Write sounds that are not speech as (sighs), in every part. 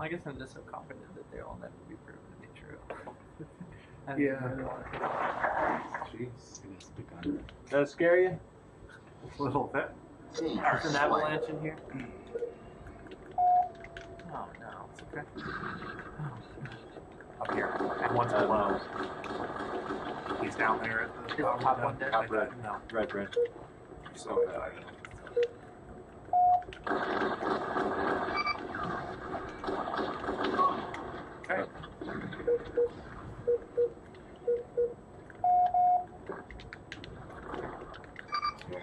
I guess I'm just so confident that they will never be proven to be true. (laughs) I Yeah. I really wanna think Jeez. It is begun. Does that scare you? A little bit. There's an avalanche in here. Oh no, it's okay. Oh. Up here. And one's Uh, below. He's down there at the Is the top. top no, one dead? top red. No. Red, red. So uh, Okay.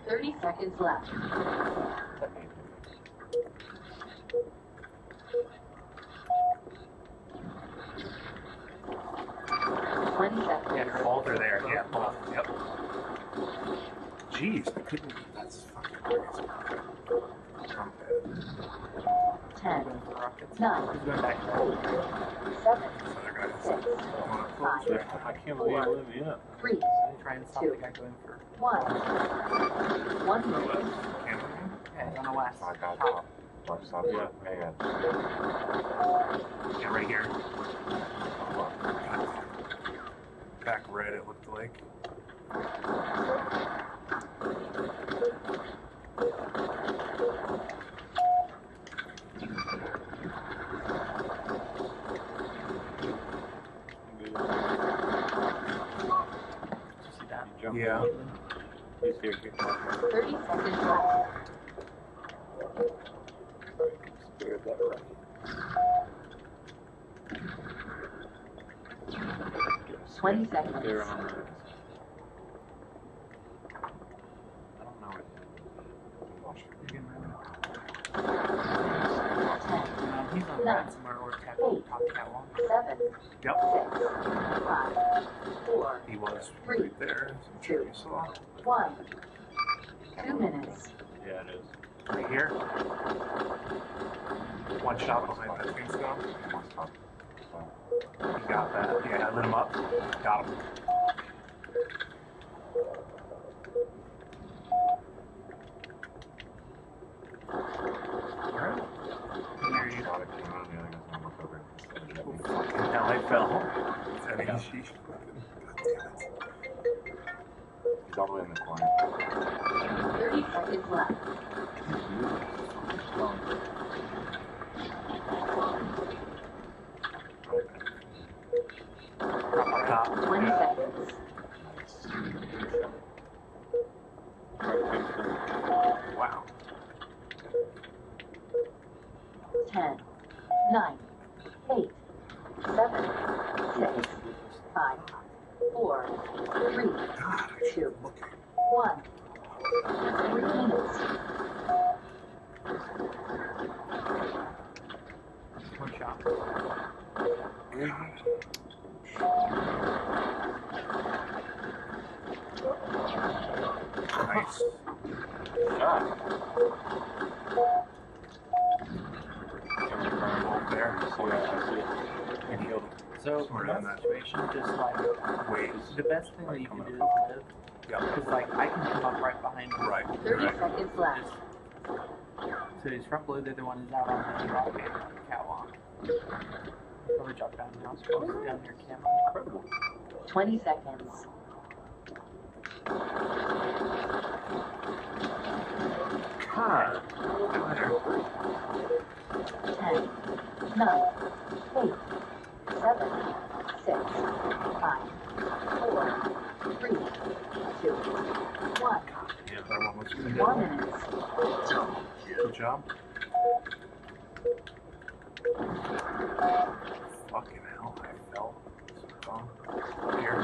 Thirty seconds left. Twenty seconds. Yeah, both are there. Yeah, both. Yep. Jeez, I couldn't. That's fucking crazy. I'm dead. Ten, Going for rockets. nine, He's going back. seven, This other guy's six, five. I can't believe you lit me up. three, Try and stop the guy going for. one. One minute. Can't Yeah, he's on the west. I got Top. top. Top, yeah. Man. Yeah, right here. Back red, it looked like. Did you see that? You jump Yeah. in. Here. here. Thirty seconds left. Scared that right. Twenty seconds. They're on. I don't know it. You're getting rid of Ten, it. He's on Nine. red somewhere or tap Eight. top catwalk. Seven, Yep. six, five, four, He was Three. right there. I'm sure you saw. one. Two minutes. Yeah, it is. Right here. One shot behind that tombstone. Top. He got that. Yeah, I lit him up. Got him. Alright. Here you Shot it came out, the other guy's gonna look over hell, I fell. It. He's all the way in the corner. Thirty seconds left. 30 right. seconds left. So he's front blue, the other one is out on the rocket catwalk. Probably drop down now, so down your camera. Incredible. 20 seconds. God. One. Yeah, that one was good. Good job. Fucking hell, I fell. Here.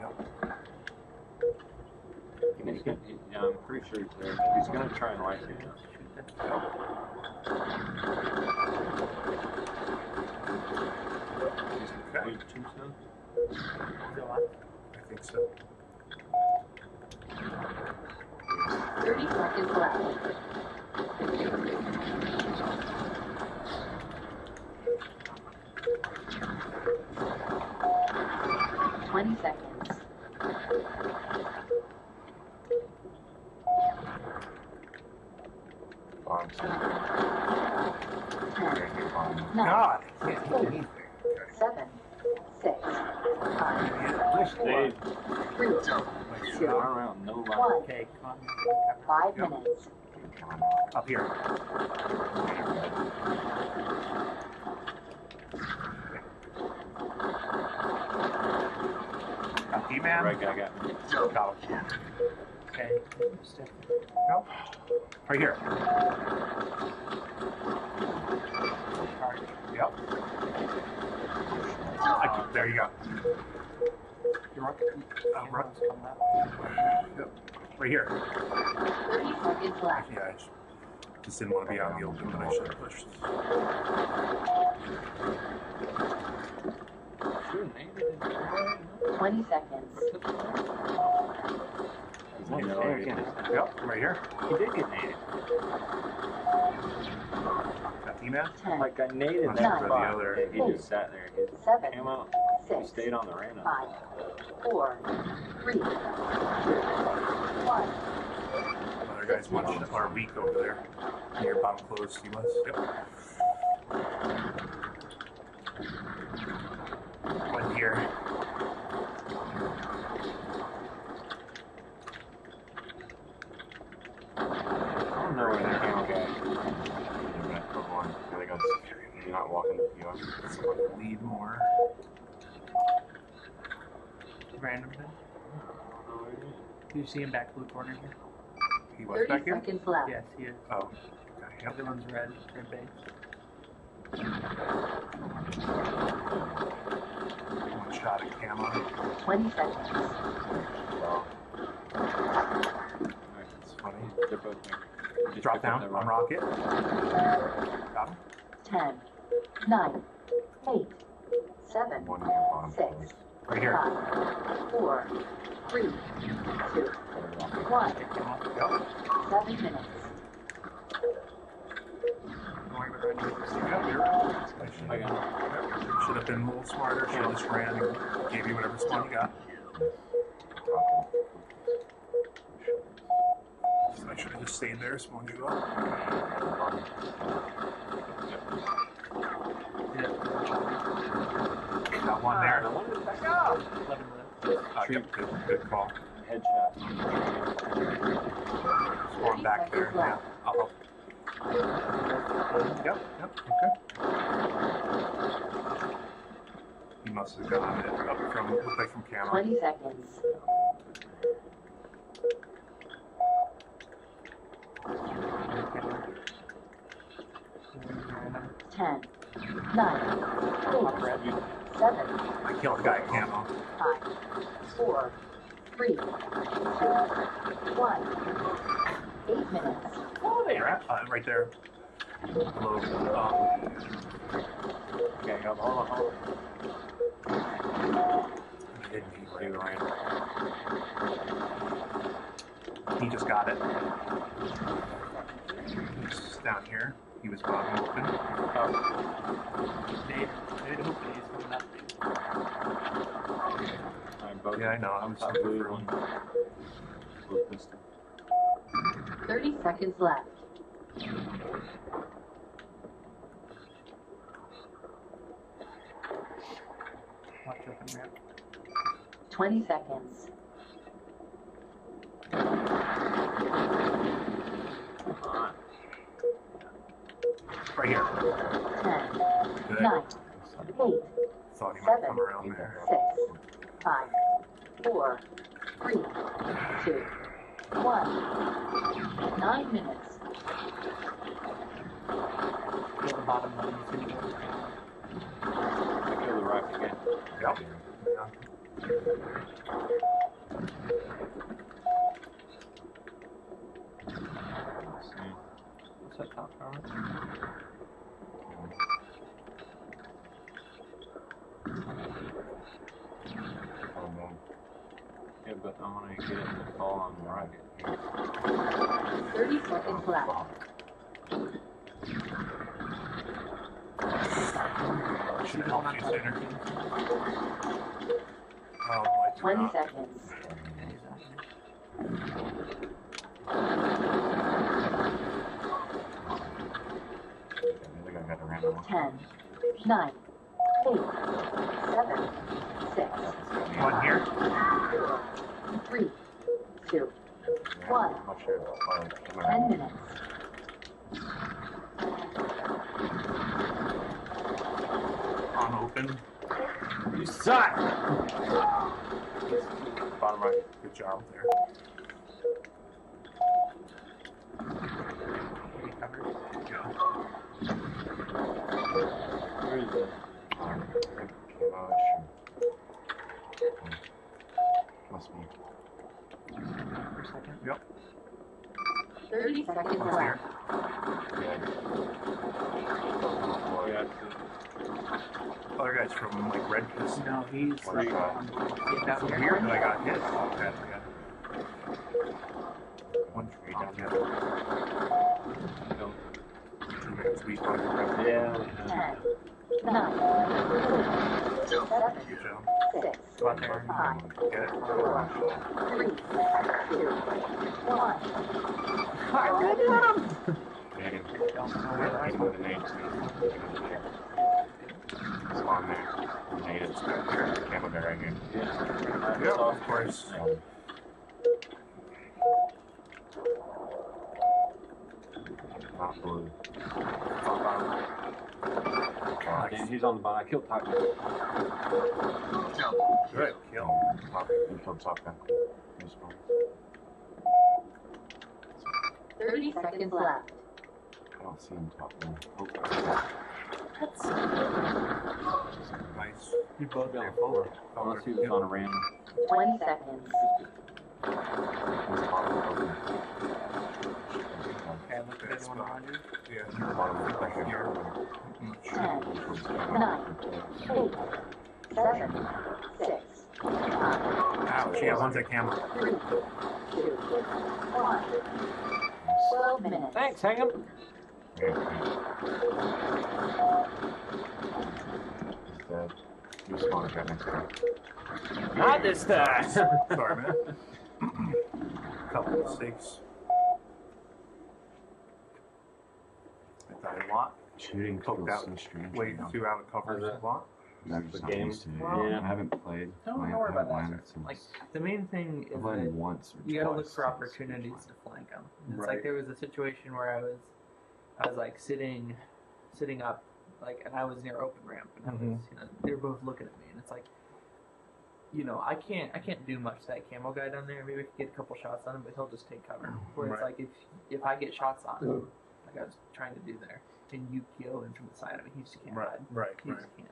Yep. He's gonna, yeah, I'm pretty sure he's there. He's gonna try and light. Shoot that. Okay. Wait, tombstone? I think so. Thirty seconds left. Twenty seconds. Five, six, Ten, eight, God, I can't hit anything. seven, six, five, three, around, no line. one. Okay. Five Yep. minutes. Up here. Got D-man. Right guy got me. Okay. Nope. Right here. Yep. I, there you go. You're right. Uh, right, Everyone's coming up. right here. Thirty seconds left. Yeah, I just, just didn't want to be out in the open, but I should have pushed. Sure, maybe they did. Twenty seconds. You know, Okay, again, again. Yep, right here. He did get naded. Got D-man. Ten, Like I naded Nine. that The spot. other- He just sat there. He seven, came out. He six, stayed on the random. five, four, three, two, one. Other guy's watching our week over there. Near bottom closed, he was. Yep. One here. I don't know where that camera guy. You're gonna put one. I think I was, you're not walking the field. Someone lead more. Random thing. Do you see him back blue corner here? He was Thirty back here? seconds left. Yes, he is. Oh, okay, The other one's red. Red base. One shot at camo. Twenty seconds. It's funny. They're both there. Drop down on rock. rocket. Got him. Ten, nine, eight, seven, One near bottom Six. closed. Right here. five, four, three, two, one. Okay, come on. Yep. Seven minutes. Don't worry about running. Yep, you're right. I should have. Should have been a little smarter. Should have just ran and gave you whatever spawn you got. I should have just stayed there, spawned you up. Got one there. Good, good, good call. Headshot. It's going back there. Yeah. Uh -oh. Yep, yep, okay. He must have gotten it up from, looked like from camera. 20 seconds. Yeah. 10, 9, 8, 7, I killed a guy at camo. 5, 4, 3, 2, 1. 8 minutes. Oh, there. Uh, right there. Hello. Um, okay, hold on, hold on. He didn't need to do. He just got it. It's down here. He was bottom open. Nade. Nade hoop days coming up. Alright, both. Yeah, I know. I I'm was top looking blue for one. him. Blue pistol. Thirty seconds left. Watch open ramp. Twenty seconds. Come on. Right here. Ten, nine, eight, Thought he might seven, come around there. six, five, four, three, two, one. Nine minutes. Go to the bottom one. He's gonna go. I the rock again. Yep. Yeah. See. What's that top tower? Oh, no. Yeah, but I want to get it to fall on the rocket. Thirty seconds left. Should have helped you sooner. Oh, I Twenty not. seconds. Yeah, he's out here. I think I got a random one. Ten, nine, eight, seven, six, One here. four, three, two, Yeah, One. I'm not sure. Camera. ten minutes. On open. You suck! Bottom right. Good job there. Pretty covered. Good job. Where is it? Camo, sure. Must be. For a second. Thirty seconds left. Yeah. Oh. Other guy's from like Red Piss. No, he's One like shot. on the down here. Here, I got hit. Okay, One tree down here. Minutes. We spotted Red. Yeah. Ten, nine, eight, seven, it? you where can that the here. Yeah. Yeah, of course. Um, Not blue. Oh, he's on the bottom. I killed Taco. Good kill. Top, you killed top guy. Respawn. Thirty seconds left. I don't see him top one. Oh, Nice. You both Yeah. there. Unless he was on a random. Twenty seconds. he's bottom open. Okay, look at anyone around you. Yeah. Bottom right here. Ten, nine, eight, seven, six, five, Ouch. Yeah, one's at camera. three, two, one. Twelve minutes. Thanks, Hingham. Dead. You spawned right next him. Not this time. Sorry, man. (clears throat) Couple mistakes. I thought a lot. Shooting Poked feels out so strange. Way right too out of cover How's a lot. now. I'm the game? used to it. Well, I haven't played. Don't I don't worry about that. since- Like the main thing is that once. you gotta look for opportunities to flank them. It's Right. like there was a situation where I was, I was like sitting, sitting up, like, and I was near open ramp, and I was, mm-hmm. you know, they were both looking at me, and it's like, you know, I can't, I can't do much to that camo guy down there. Maybe I could get a couple shots on him, but he'll just take cover. Where it's like if if I get shots on him, like I was trying to do there, and you kill him from the side of me, he just can't Right, hide. right, He right. just can't.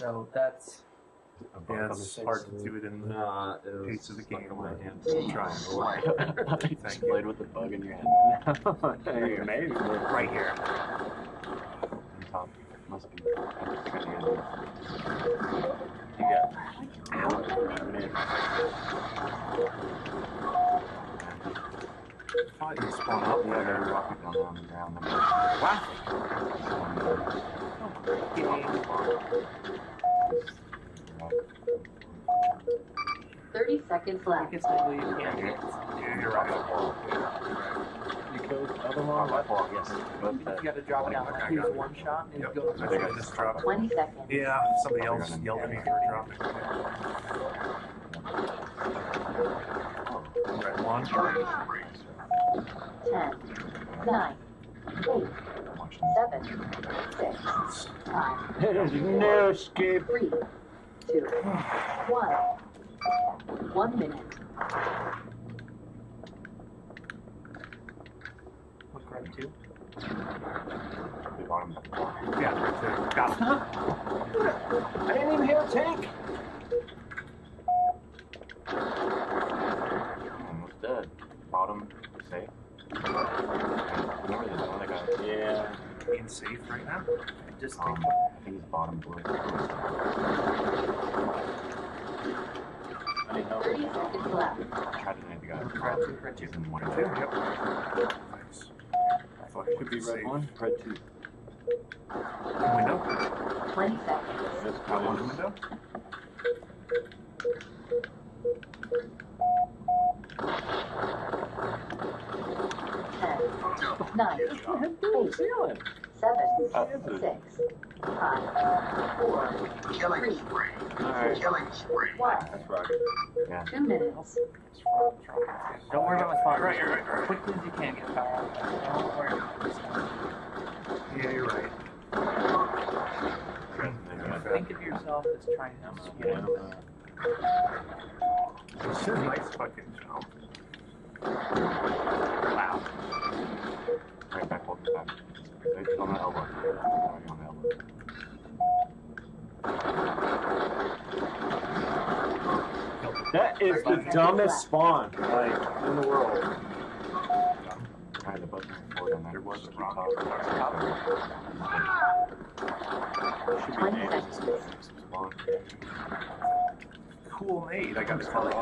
So that's Yeah, it's hard to do it in the Nah, it was pace of the game. my hand. I'm trying. (laughs) (laughs) You Thank played with the bug in your head. hey, maybe. Right here. On top. Must be. I think I did. You got. Man. Thought you spawn Oh, up yeah, there. there's a rocket down on the ground. wow. Thirty seconds I left. guess maybe you can't get Yeah, you're right. You killed the other Oh, one? my fault, yes. You gotta drop down. I Use one shot and Yep. go. I think I just dropped. Twenty seconds. Yeah, somebody else yelled at me for dropping. Red one. Ten, nine, eight, seven, six, five, There's no escape. three, two, one. One minute. Yeah, right there. Got it. I didn't even hear a tank. Almost dead. Bottom, safe. Remember the one that got. Yeah. Being safe right now. I Just Um, take I think it's bottom blue. I need help. Thirty seconds left. Try to name the guy. Red two, red two. He's in one. Two, yep. Nice. I thought it Could be red safe. one, red two. Window. Twenty seconds. That's probably one window. Ten, nine, eight, seven, Uh, six, Five, four, three, spree. one. Yeah. Two minutes. Don't worry about my sponsor. Right, right, right. Quickly as you can get power. Don't worry about this one. Yeah, you're right. Think of yourself as trying to swim. It's a nice fucking. Wow. Right back, hold it back. It's on the elbow. Already on the elbow. That is the dumbest spawn, like, in the world. Alright, the button forward on that. There was a rock. Should be Twenty Spawn. Cool nade. I got to call it.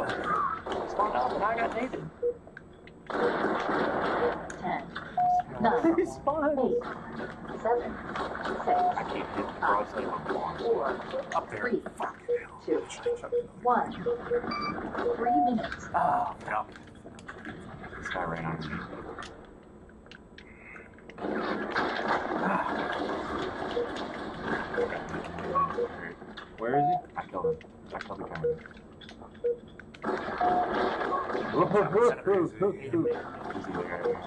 Spawn out, and I got Nathan. Ten, nine, eight, seven, six, I can't hit the broadside of a bomb. four, Up there. three, Fucking hell. two, Shut- shut it. one. Three minutes. Oh, Yeah. This guy ran on me. Ah. Where is he? I killed him. I killed the camera. Centimeters. Easy way right here.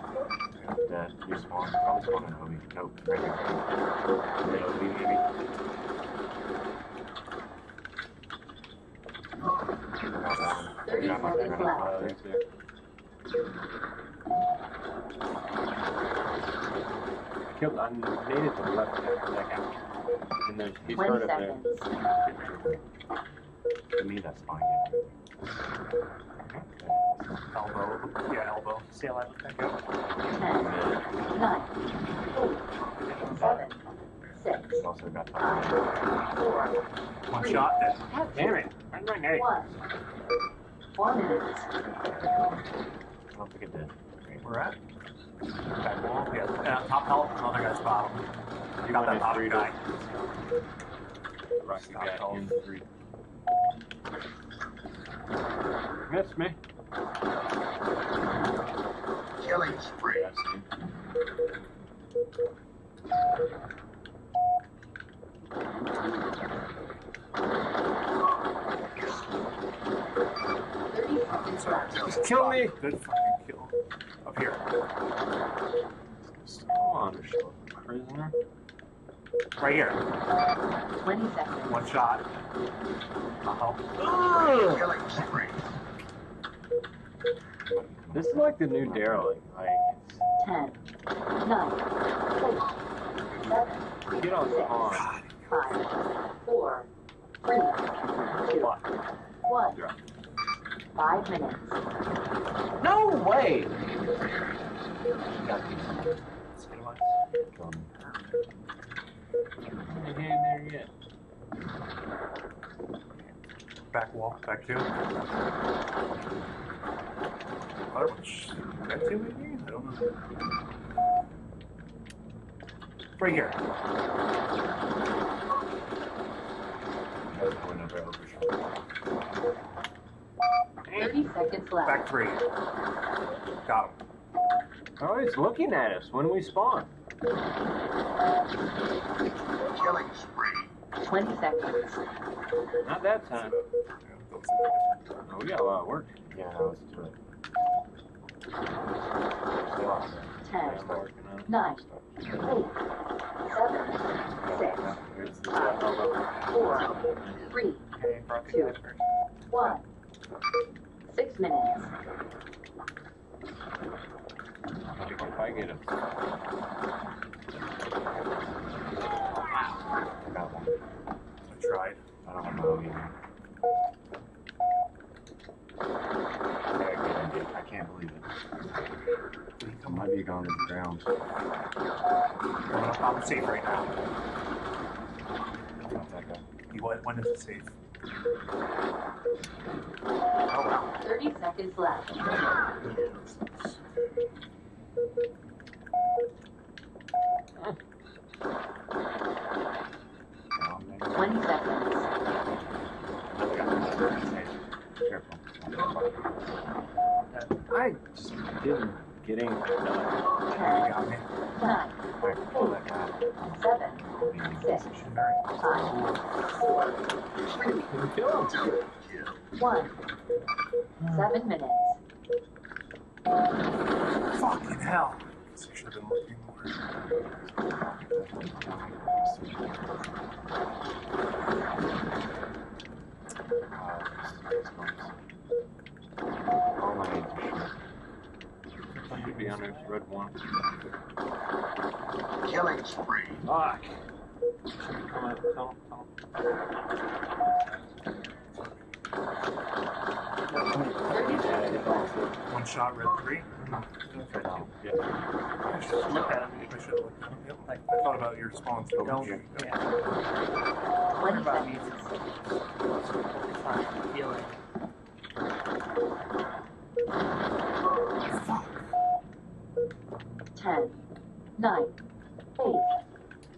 Dead. You spawn. Probably spawn in Obi. Nope. Right here. Mid Obi maybe. Got one. Thirty Got my seconds camera. left. Uh, there's there. I killed, I made it to the left second. And then he's Twenty hurt up there. seconds. To me, that's fine. Elbow. Yeah, elbow. see how I look? Ten, nine, eight, seven, six, He's also got five, four, One three, shot. Then. Damn it. Where's my name? one. One minute. I don't think it did. We're at. Back wall. Yeah. Uh, top help. Another guy's bottom. You got that bottom three guy. Rocky Stop guy help. Miss me. Killing spree. I've seen. Thirty seconds left. Just kill me. Good fucking kill. Up here. Come on, prisoner. Right here. Twenty seconds. One shot. I'll help. Killing spree. This is like the new Daryl. Like, it's, Ten, nine, eight, seven, get on spawn. five, four, three, two, What? one. Five minutes. No way. Skin lines. Killed him. I ain't there yet. Back wall. Back two. Other one. Back two maybe? I don't know. Right here. Guys going over overshot. Thirty seconds left. Back three. Got him. Oh, he's looking at us when we spawn. Killing spree. Twenty seconds. Not that time. Oh, we got a lot of work. Yeah, that was too late. Still out there. Ten, I'm working on it. nine, eight, seven, six, Here's the five, four, three, Okay, Rocky Two. guy first. one. Six minutes. If I get a I got one. I tried. I don't have my. I him, can't believe it. I might be going to the ground. I'm safe right now. You went, when is it safe? Oh wow. Thirty seconds left. Down there. Twenty seconds. Another guy. Careful. I just didn't get anything done. Ten, got me. nine, that guy. seven, Six, five, four, three, two, one. Seven minutes. Fucking hell. Red one. Killing spree. Fuck. Come Thirty seconds left. One shot, red three. Yeah. I should looked at him. I should looked at him. Yep. Like, I thought about your response. don't, you- yeah. What about music? It's not healing. Ten, nine, eight,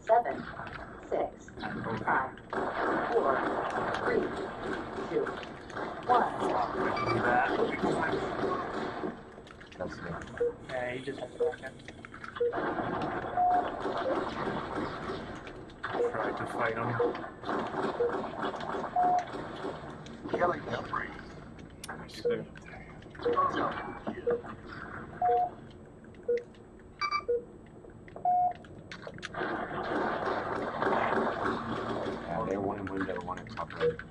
seven, six, five, four, three, two, one. That. That's me. Yeah, you just have to back in. Tried to fight him. Killing spree. Nice there. Double kill. Yeah, they're one window, one in top right.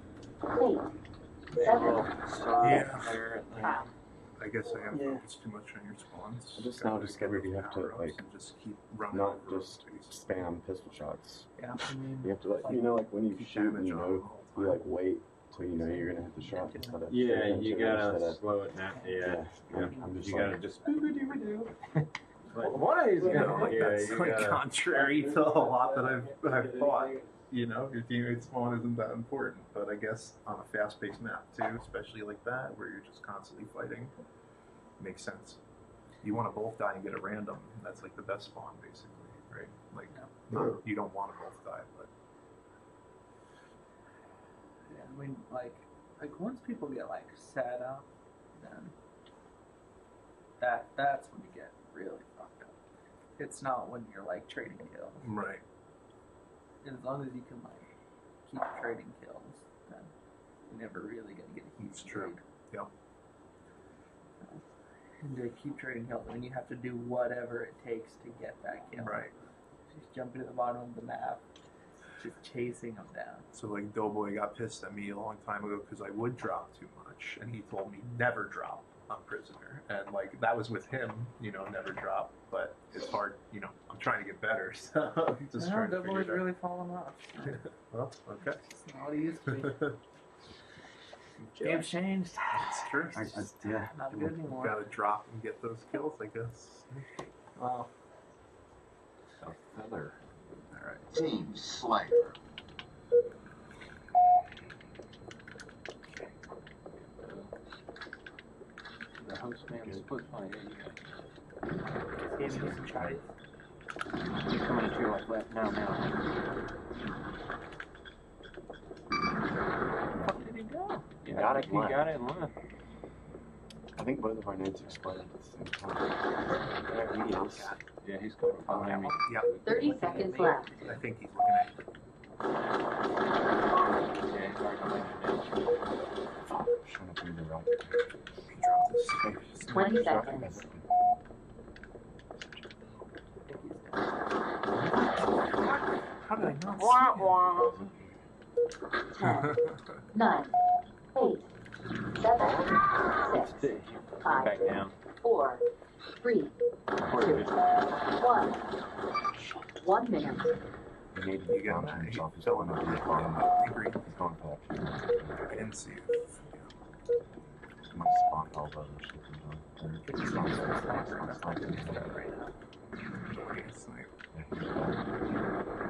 guess I am Yeah. focused too much on your spawns. I just Gotta now discovered get you have to, power-ups like, and just keep running Not over just those spam pistol shots. Yeah, I mean, You have to like, you know, like when you Keep shoot and damage you on know, them all you the like wait till you know you're gonna hit the shot instead of. Yeah, you gotta instead of- slow it down. Yeah. Yeah, I'm, I'm just You gotta just boo-ba-doo-ba-doo. But (laughs) why is You know, like yeah, that's you like gotta, contrary to a lot that I've I've thought. You know, your teammate's spawn isn't that important, but I guess on a fast-paced map too, especially like that, where you're just constantly fighting, makes sense. You want to both die and get a random. That's like the best spawn, basically, right? Like, not, you don't want to both die, but yeah, I mean, like, like once people get like set up, then that that's when you get really fucked up. It's not when you're like trading kills. right. As long as you can like keep trading kills, then you're never really gonna get a huge It's true. Yep. And to keep trading I mean, you have to do whatever it takes to get that kill. Right. Just jumping to the bottom of the map, just chasing them down. So like Doughboy got pissed at me a long time ago because I would drop too much, and he told me never drop on prisoner, and like that was with him, you know, never drop. But it's hard, you know. I'm trying to get better, (laughs) so I'm just no, trying to Double figure is it out. really falling off. (laughs) well, okay. It's not what (laughs) he used to be. Game's changed. It's true. I, I, yeah. Not good anymore. Gotta drop and get those kills, I guess. Wow. A feather. All right. Team Slayer. the host man split my Gave me some tries. He's coming to your left now, now. Fuck did he go? You got it, You left. got it in left. I think both of our nades exploded at the same time. He is. Yeah, he's coming behind me. Yeah, Thirty seconds left. I think he's looking at you. Yeah, he's already behind you now. Fuck, trying to do the right. He dropped his Okay. Twenty seconds. How did I not Wah, see wah. Ten, nine, eight, seven, six, five, Back down. four, three, two, one. One minute. He needed You to got bomb that? himself. He's He's filling going up to the the bottom. Agree. He's going for that. I didn't see it. My spawn all over shit. Or it's not sniper, it's not sniper. Right now. Yeah, it's like- Yeah, he's bad.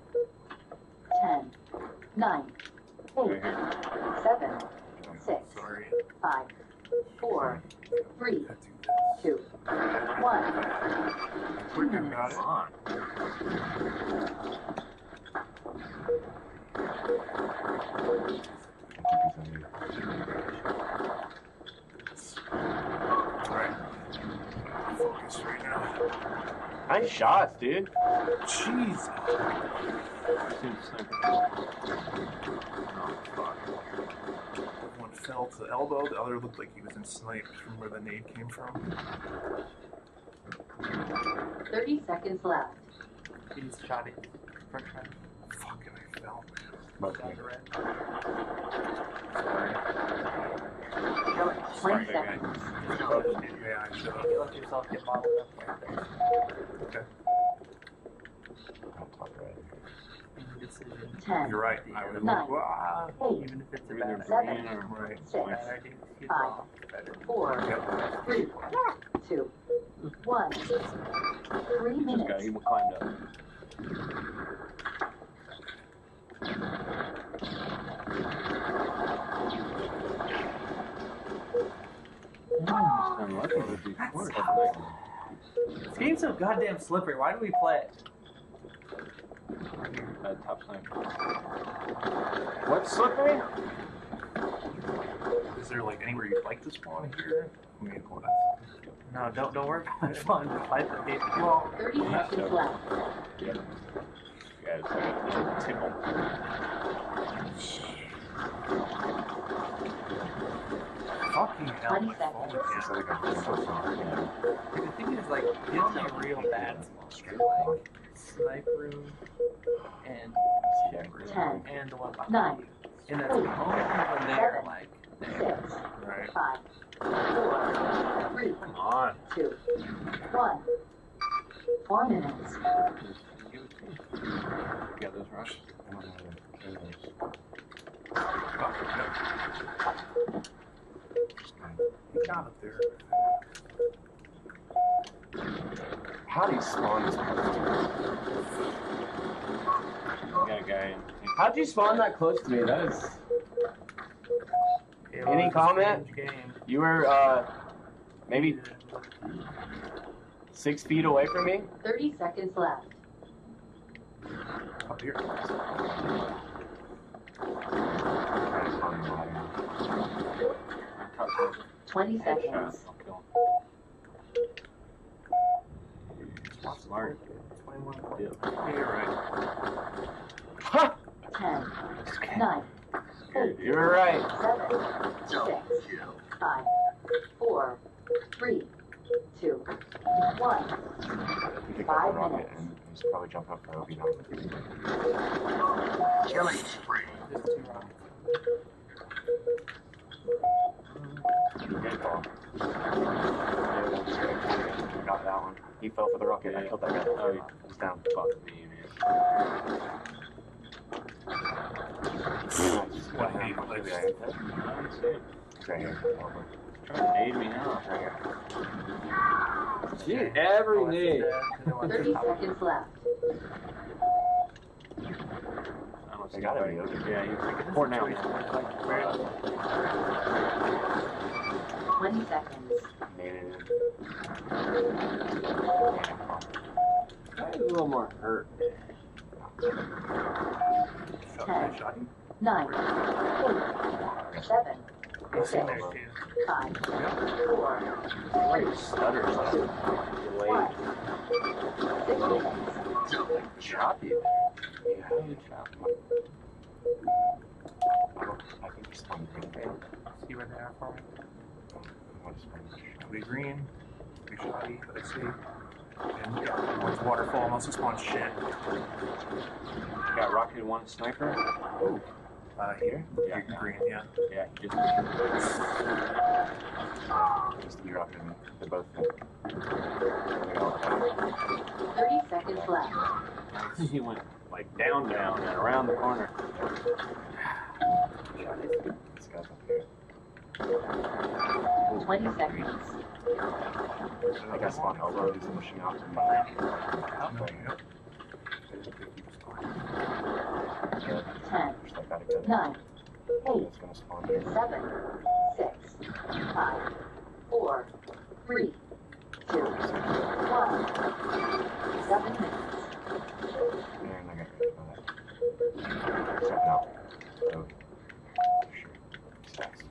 10, 9, 8, 7, Six. 5, 4, 3, 2, 1. Quick about it. On. I Alright. Focus right now. Nice shots, dude. Jeez. Seems sniper. Oh, fuck. One fell to the elbow, the other looked like he was in snipe from where the nade came from. 30 seconds left. He's shot it. Front shot. Fucking I fell, man. Both Got. Sorry. Sorry, seconds. Yeah, I should have. You let yourself get bottled up right there. Okay. Top right. Decision. 10, You're right. I would Nine. look. Ah, 8, Even if it's a bad idea. Seven. green right. Six. Bad idea. He's Five. Better. 4, Yep. 3, 2, 1. 3 This guy, he climbed up. Unlucky with these corners. This game's so goddamn slippery. Why do we play it? Uh, top sniper. What's slippery? Is there like anywhere you'd like to spawn here? I mean, well, No, don't don't worry about it. Fun. Fight the game. Well, 30 seconds left. Yeah, it's like a tickle. fucking hell. 20 my phone seconds. It's can't- like a so sorry. The thing is, like, the only real bad spawns are like snipe room and Yeah. Ten. and the one behind Nine. you. And that's the only people there like there. 6, Right. 5, 4, 3, Come on. 2, 1. 4 minutes. Just give it to me. You got those rocks? I don't know where the kid is. Fuck, yep. He got it there. How do you spawn this close to You got a guy in. How'd you spawn that close to me? That is. It Any was a comment? strange Game. You were, uh, maybe six feet away from me? 30 seconds left. Up here. 20 seconds. I'll kill him. Smart. Smart. 21 Yeah. Yeah, you're right. Ha! 10, 9, You were right. 7, Double 6, 5, 4, 3, 2, 1. You picked up Five minutes. And he's probably jumping up for Obi now. Killing spree. Just two rounds. Good call. Got that one. He fell for the rocket. I killed that guy. Oh, he- He's down. Fuck me, man. What I hate when He's I right just- here. I don't see it. Oh, he's right here. Trying to nade me now. He's right here. Dude, every Oh, nade. dead. The other one's 30 seconds left. I don't They see gotta it. be open. Yeah, he's Like, in this Port now. situation, it's like, where- 20 seconds. Made it in. That is a little more hurt. Shot, Ten. I shot him. 9, 8, 7, He's in there too. 5, 4, 3, Stutters. like, Delayed. 6 Choppy. Yeah, you choppy. I don't- I think he's spawned green. See where they are for me. Is green? Green. Big shotty see. And yeah, one's waterfall, and also spawn shit. Got rocket one sniper. Uh, here? Yeah. Big green, yeah. Yeah, he just He's the rocket. They're both. They all left. (laughs) he went like down, down, and around the corner. This guy's up here. 20 seconds. I guess my elbow is pushing out to me. Yep. Good. 10, Just like that again. 9, 8, It's gonna spawn here. 7, 6, 5, 4, 3, 2, 1. 7 minutes. And I got rid of that. Second out. Oh. Sure. Stacks.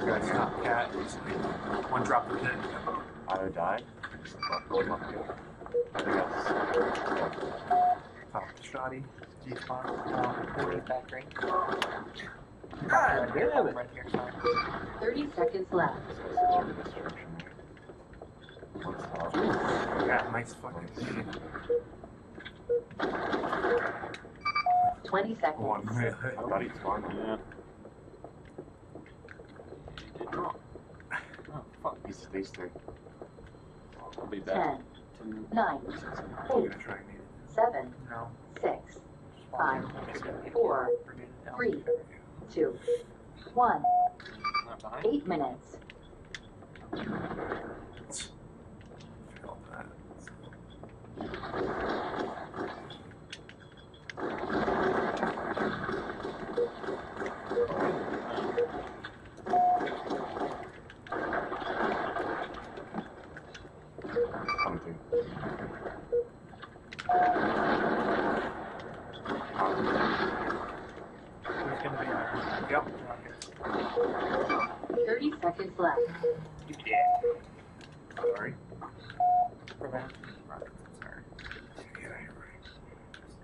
That guy's not cat. He's one drop the pin. Either died. Just going left here. I think that's. Top shoddy. G spawn. Um, there is back ring. God damn it. Right here, sorry. 30 seconds left. This guy's going this direction. What's up? Yeah, nice fucking thing. 20 seconds. One minute. I thought he'd spawn. Yeah. Oh, fuck. He's these three. I'll be back. 10, 9, I'm 8, gonna try and need it. 7, No. 6, Just Five, one. four, three. 2, 1. Not behind. 8 minutes. Failed that. Coming through. There's gonna be a Yep. rocket. 30 seconds left. Sorry. Prevent rockets, sorry. Yeah, right.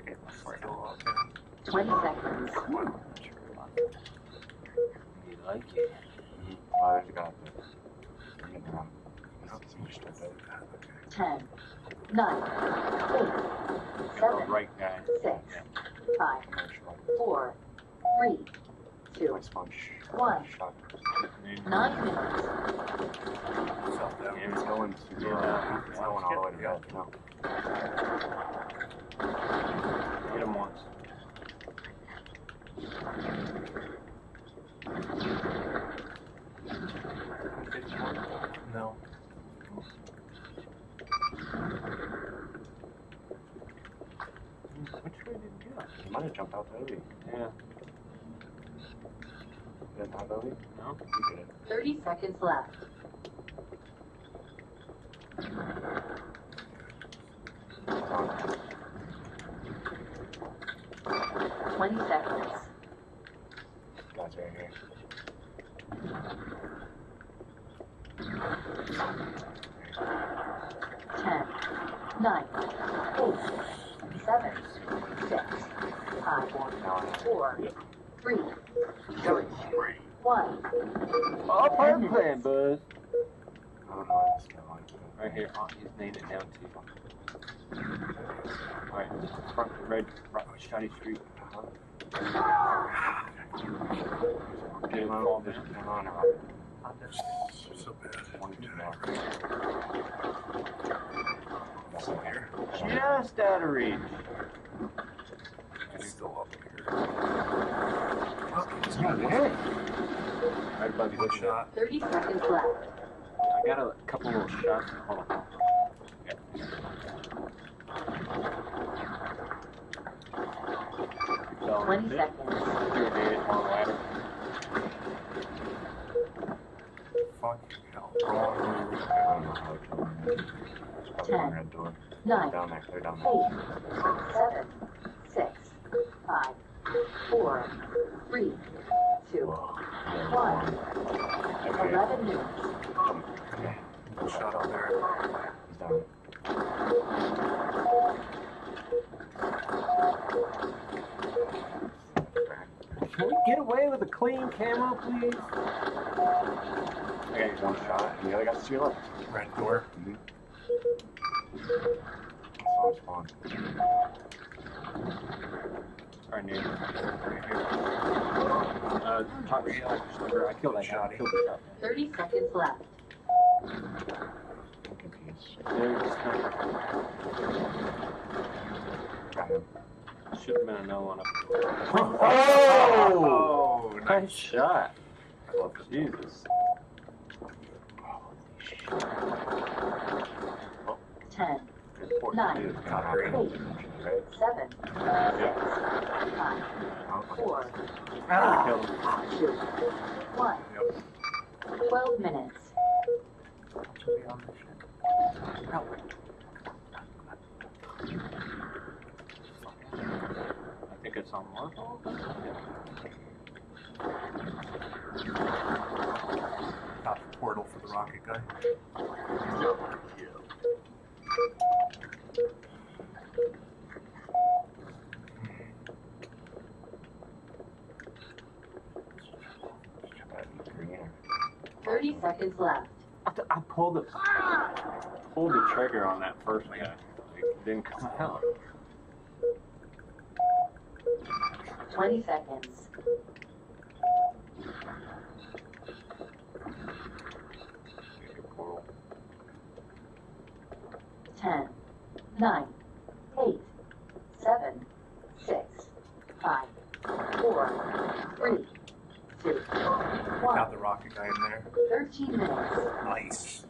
Get one for it. Still 20 seconds. Not sure we lost it. You like it? Oh, there's a guy up there. I'm getting around. He's pushed up there. 10, 9, 8, 7, right guy. 6, 5, I'm not sure. 4, 3, 2, My sponge. One. Shot. 9 minutes. Felt. Yeah, he's going to. Yeah. Uh, he's going all the way to bed. No. Hit him once. No. Which way did he go? He might have jumped out to Obi. Yeah. Didn't have Obi? No. He did it. 30 seconds left. 20 seconds. Guy's right here. Ten, nine, eight, seven, six, five, four, three, spree. one. Oh, perfect plan, Buzz. Right here. Oh, he's named it down to you. Alright, front, red, right, shiny street. Fall down? Hang on, On. So bad. One, two, now. Still here. Just out of reach. It's still up here. Right above you. Shot. 30 seconds left. I got a couple little shots. Hold on. Yeah. So, 20 yeah, seconds. you made it on ladder. Fucking hell. I don't know how to kill him. It's probably Ten. on red door. Nine, Down there, they're down there. eight, seven, six, five, four, three, two, Whoa. one. Okay. 11 minutes. Okay. Good shot up there. He's down. Can we get away with a clean camo, please? I got one shot, and the other guy's to your left. Red door. Mm-hmm. I saw him spawn. Sorry, Nate. Uh, top shot. I killed that guy. I killed the shot. 30 seconds left. I'm confused. There's this sniper. Got him. Should have been a no one up. Oh, Nice shot. Jesus. Holy shit. 10, Good port. Nine. Dude, it's not very Eight. right? 7, 6, 5, Oh, 4, Ah, Killed him. 2, 1. 12 minutes. should be on this shit. I think it's on one. Top portal for the rocket guy. That'd be greener. 30 seconds left. I, I pulled the pulled the trigger on that first guy. It didn't come out. 20 seconds. 10, 9, 8, 7, 6, 5, 4, 3, 2, 1. Got the rocket guy in there. 13 minutes. Nice.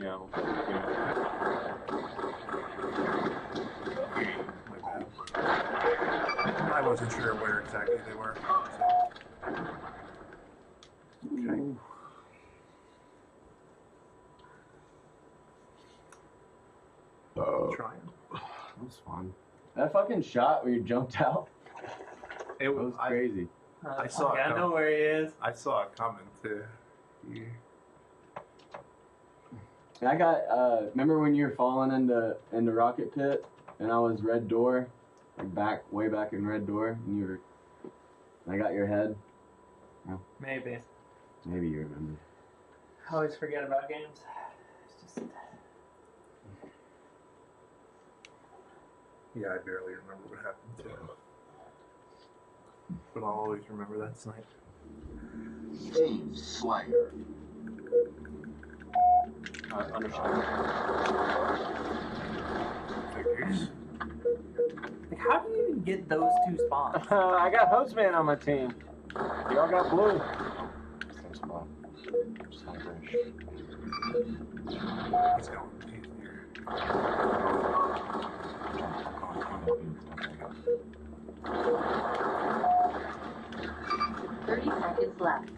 Yeah. well, My bad. I wasn't sure where exactly they were. So. Okay. Trying. That was fun. That fucking shot where you jumped out, It was. was crazy. Uh, I saw okay, it I know where he is. I saw it coming too. You- And I got, uh, remember when you were falling into in the rocket pit and I was red door, like back, way back in red door, and you were, and I got your head? Maybe. Maybe you remember. I always forget about games. It's just Yeah, I barely remember what happened to him. But I'll always remember that night. Team Slayer. Uh, understand. Figures. Like, how do you even get those two spawns? (laughs) I got Hostman on my team. Y'all got blue. Same spot. Sniperish. He's going. He's here. Thirty seconds left.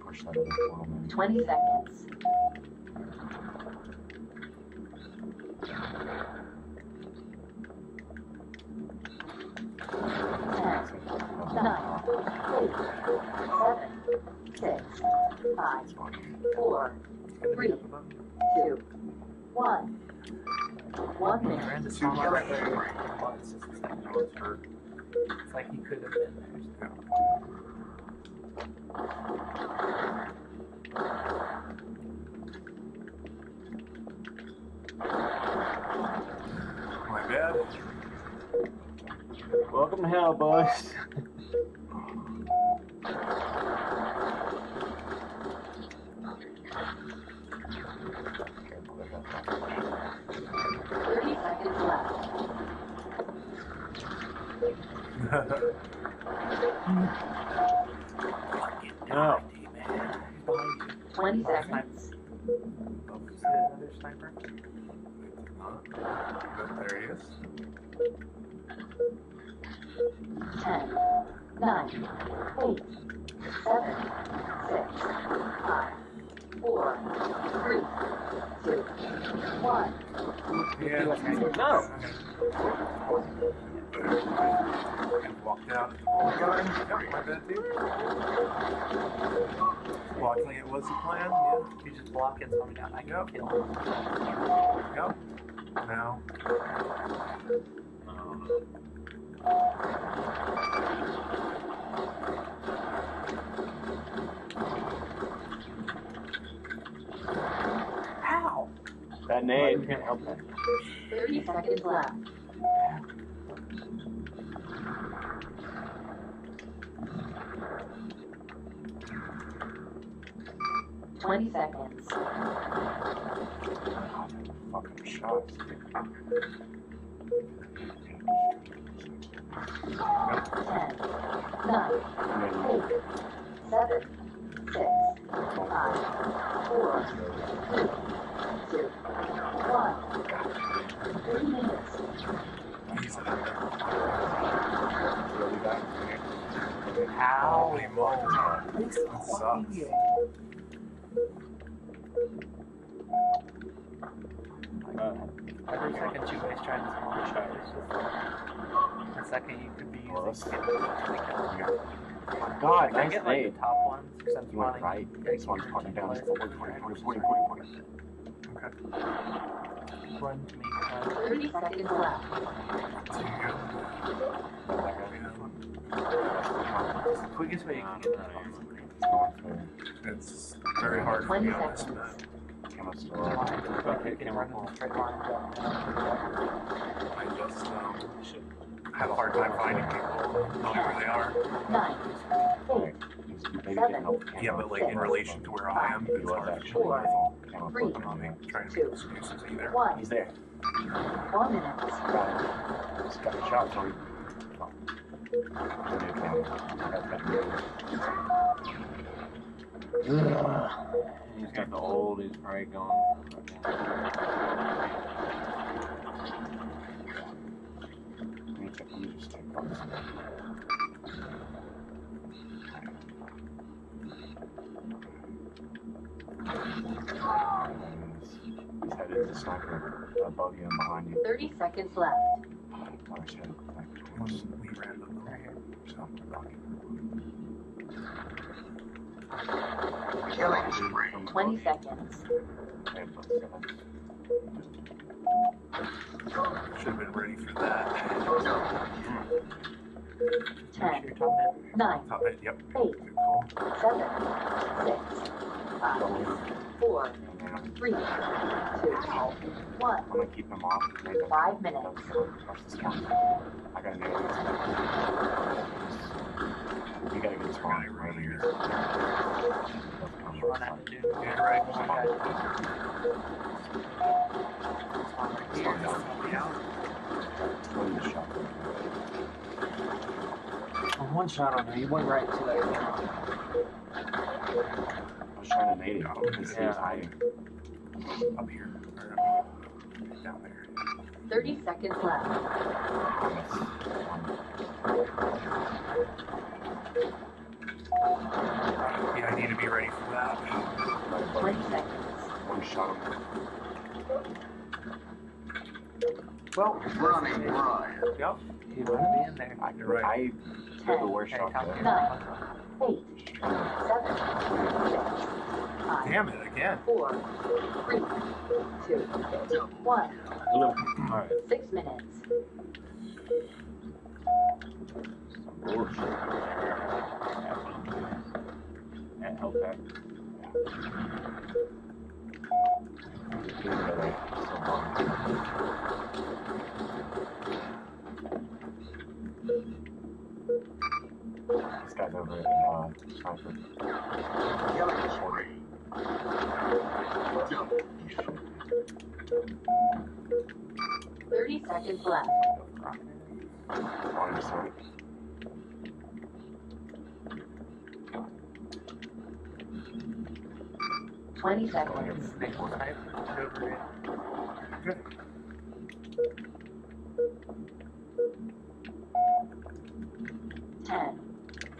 Push that other portal maybe. Twenty seconds. Five, four, three, two, one. One minute. Two hurt. it's like he could have been there. My bad. Welcome to hell, boys. (laughs) oh. 20 seconds. Oh, another sniper? There he is. 10, 9, 8, 7, 6, 5, 4, 3, 2, 1. Yeah. No! Walked out. Yep, my bad too. Luckily, it was the plan. Yeah. You just block it so I can Yep. kill. Yep. now. Um, How? that nade can't help that. 30 seconds left. Twenty seconds. Fucking shots. Ten, nine, eight, seven, six, five, four, three, two, one. Three minutes. Really back. How? Holy moly. This That sucks. Uh, Every second you guys trying to smaller shot is the second you could be using. Well, that's- God, I nice get like the top ones because I'm You went spawning. right. like, This one's pointing down. players Forward, and forward, forward, trying forward, forward, forward. Run to me. uh, Thirty seconds left. It's the quickest way you can get that on somebody. It's very hard for Twenty me on this seconds. map. Okay, can run in a straight line. I just um, have a hard time finding people, knowing where they are. Nine, eight, Yeah, but like in relation to where I am, it's hard. Four, three, I'm not making- trying to make excuses either. one. He's there. One minute. Got him. He's got a shot for you. He's got the old, he's probably going. Let me check, let me just take those. He's headed to sniper above you and behind you. Thirty seconds left. Headed like Once towards we ran them right here. so, rocky. Killing spree. Twenty seconds. Okay, but seven. Should have been ready for that. Ten, Your top mid. nine, Top it, yep. eight, Good call. seven, six, five, four, three, two, one. I'm gonna keep him off. Maybe. Five minutes. Watch this count. I gotta nail this. You got a good spawn. Got it right here. Run out, dude. Yeah, right. One guy. Spawn right here. Spawn down. Yeah. One shot on him. He went right to that. I was trying to nade him because he was Yeah. hiding. Up here. Or, I mean, down there. Thirty seconds left. Yeah, I need to be ready for that. Twenty seconds. One shot him. Well, Running riot. Yep. He would be in there. I, You're right. I did the worst Okay, shot top there. here. Nine, eight, seven, six, five, Damn it, again. four, three, two, one. Alright. Six minutes. Bullshit. And This guy's over at uh. Killing Thirty seconds left. Twenty seconds. Ten,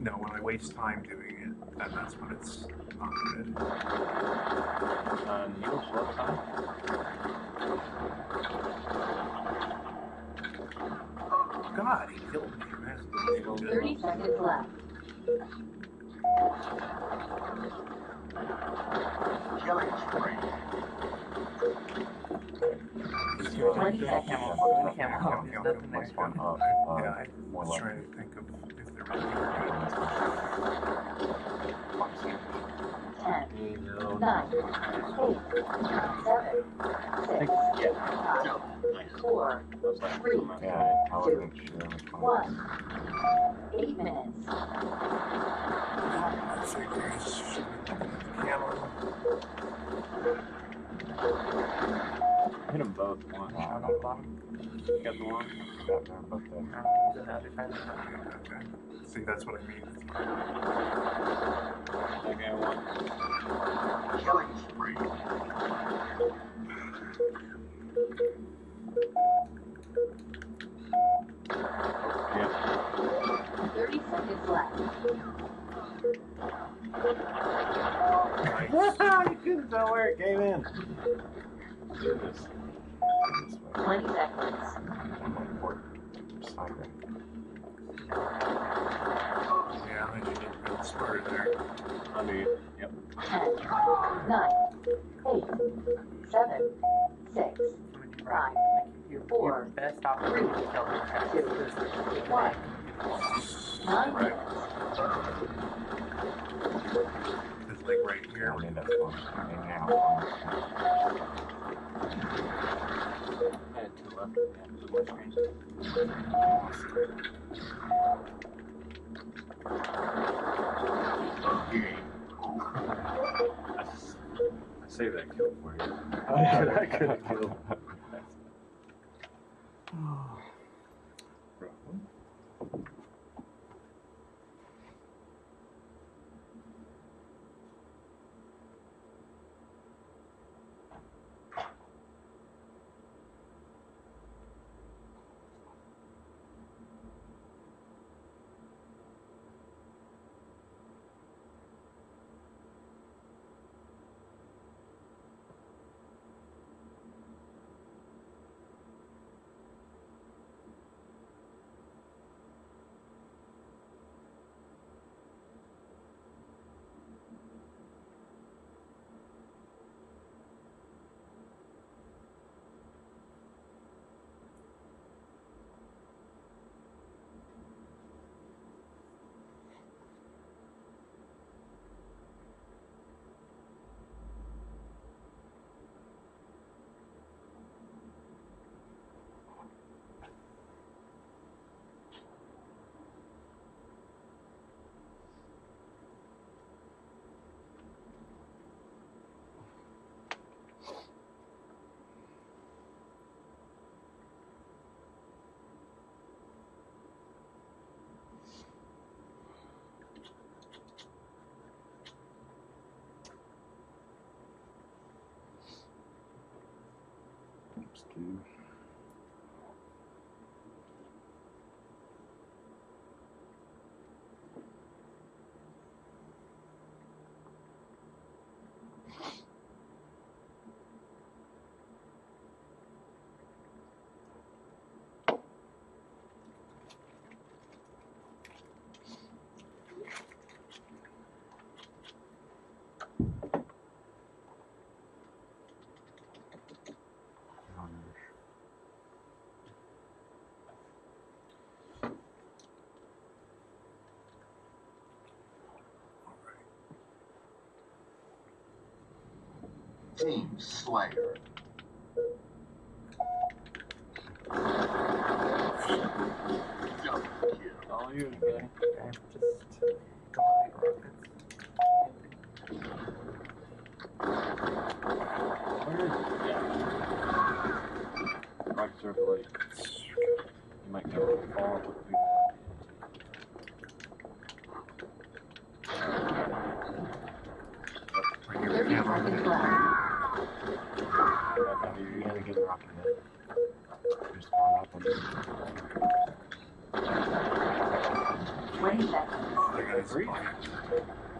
No, when I waste time doing it, then that's when it's not good. Uh, needle slow time. God, he killed me. That's 30 seconds left. Killing spree. Twenty seconds. Camo, go camo. There's nothing there. count. Uh, Yeah, I was trying to think of nine, eight, seven, six, five, Double. Nice. four, Three. Yeah, which one. Eight minutes. Camo hit them both once. You got the one? See, that's what I mean. Okay, one. Killing spree. Yeah. 30 seconds left. Nice. (laughs) you couldn't tell where it came in. Goodness. 20 seconds. Sniper. Yeah, I think you need to smarter there. Under you. Yep. 10, 9, 8, 7, 6, 5, 4, best 3, 2, 1. 9 minutes. It's like right here. I mean, that's one. I mean, yeah, one. I had two left. Yeah, blue one screen. Game. I, s- I saved that kill for you. I could have killed. Oops, two. Team Slayer. Double kill. You? Okay, just go on the rockets. Yeah. Rockets are like, you might go fall through Right here, Thirty camo. seconds left. that. Back You you. gotta get the rocket hit. Just one up and Twenty seconds. I nice three. fight.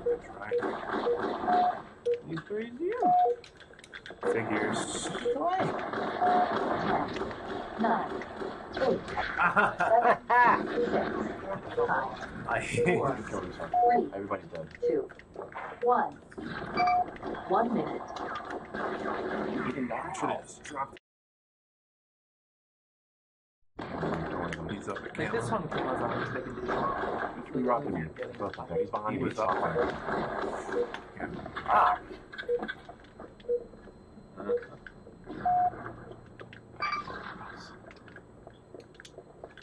Good try. These three is you. Figures. Ten, nine, eight, seven, six, five, I He killed himself. three, Everybody's dead. two, one. One minute. should have just dropped. He's up at Like this camp. one was always big a deal. We rocked him. Both up there. He's behind He me. He's up software. Ah!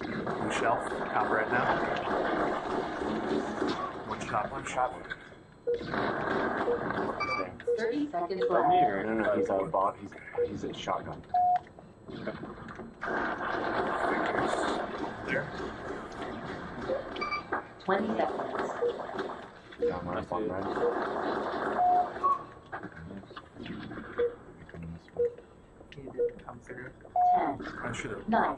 Blue shelf out right now. One shot, one shot. 30 seconds left. No, no, no, he's a bot, he's, he's a shotgun. There. 20 seconds. Yeah, I'm on right? Come through. 10. I should have. 9.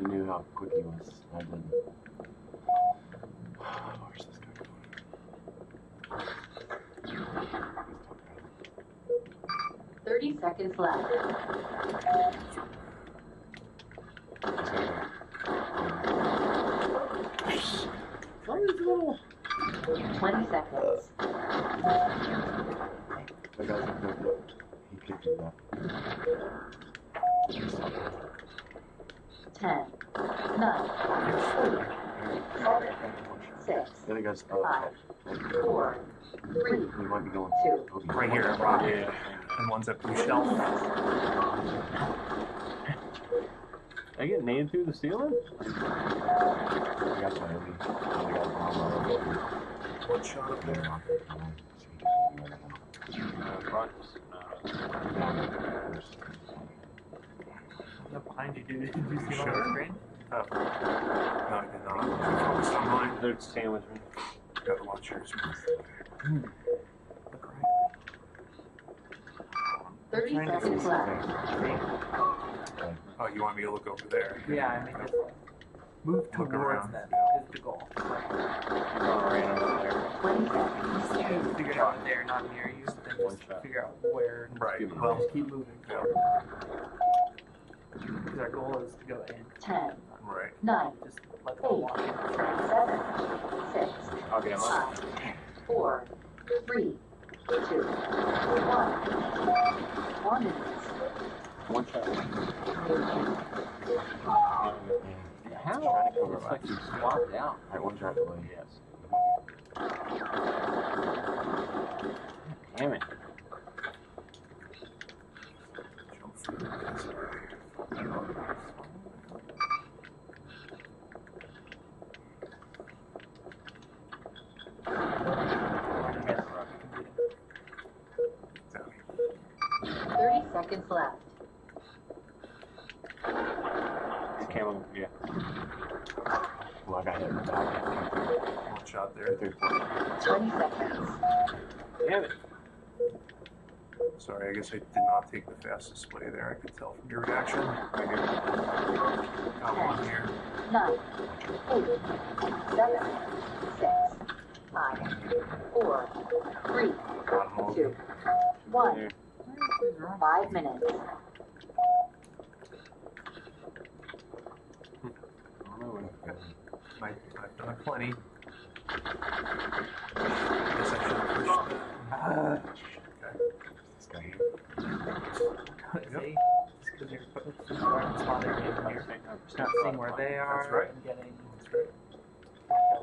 You knew how quick he was. I didn't. (sighs) Where's this guy going? Thirty seconds left. Twenty seconds. The guy's like, look, look. He could do that. Ten, nine, eight, six, The other guy's uh, five, four, three, he might be going two, he- Right here. And one's at blue shelf. I get naded through the ceiling? I got my other guy's bomb over. One shot up there. good. You know, so he can do it now. Uh, practice. Uh, Down there. There's- Look behind you, dude. Did (laughs) you see him on Sure. the screen? Oh. No, I did not. I'm focused on mine. they're sandwiching. Gotta watch yours. Look right. thirty Trying to seconds see left. Oh, you want me to look over there? Yeah, I mean, just move Look towards around. them is the goal. He's on random. Twenty seconds. Just try figure it out they're not near you, then just figure out where. Right. Well, Just keep moving yeah, forward. Because our goal is to go in. Ten, right. nine, Just let them walk in. seven, six, I'll get him up. five, four, three, two, one. Four minutes. One shot. How? Trying to cover It's my- like you swapped out. Alright, one shot away. Yes. Damn it. Jump through. Down here. Thirty seconds left. Camo, yeah. Well, I got hit in the back. One shot there. Three, four. Twenty seconds. Damn it. Sorry, I guess I did not take the fast display there. I could tell from your reaction. Right here. Got one here. Nine, eight, seven, six, five, four, three, Got them all. two, one. Five minutes. I don't know what- I, I've done plenty. Guess I should have pushed the. because you're putting the in here. Not seeing where they are. That's right. And getting That's right.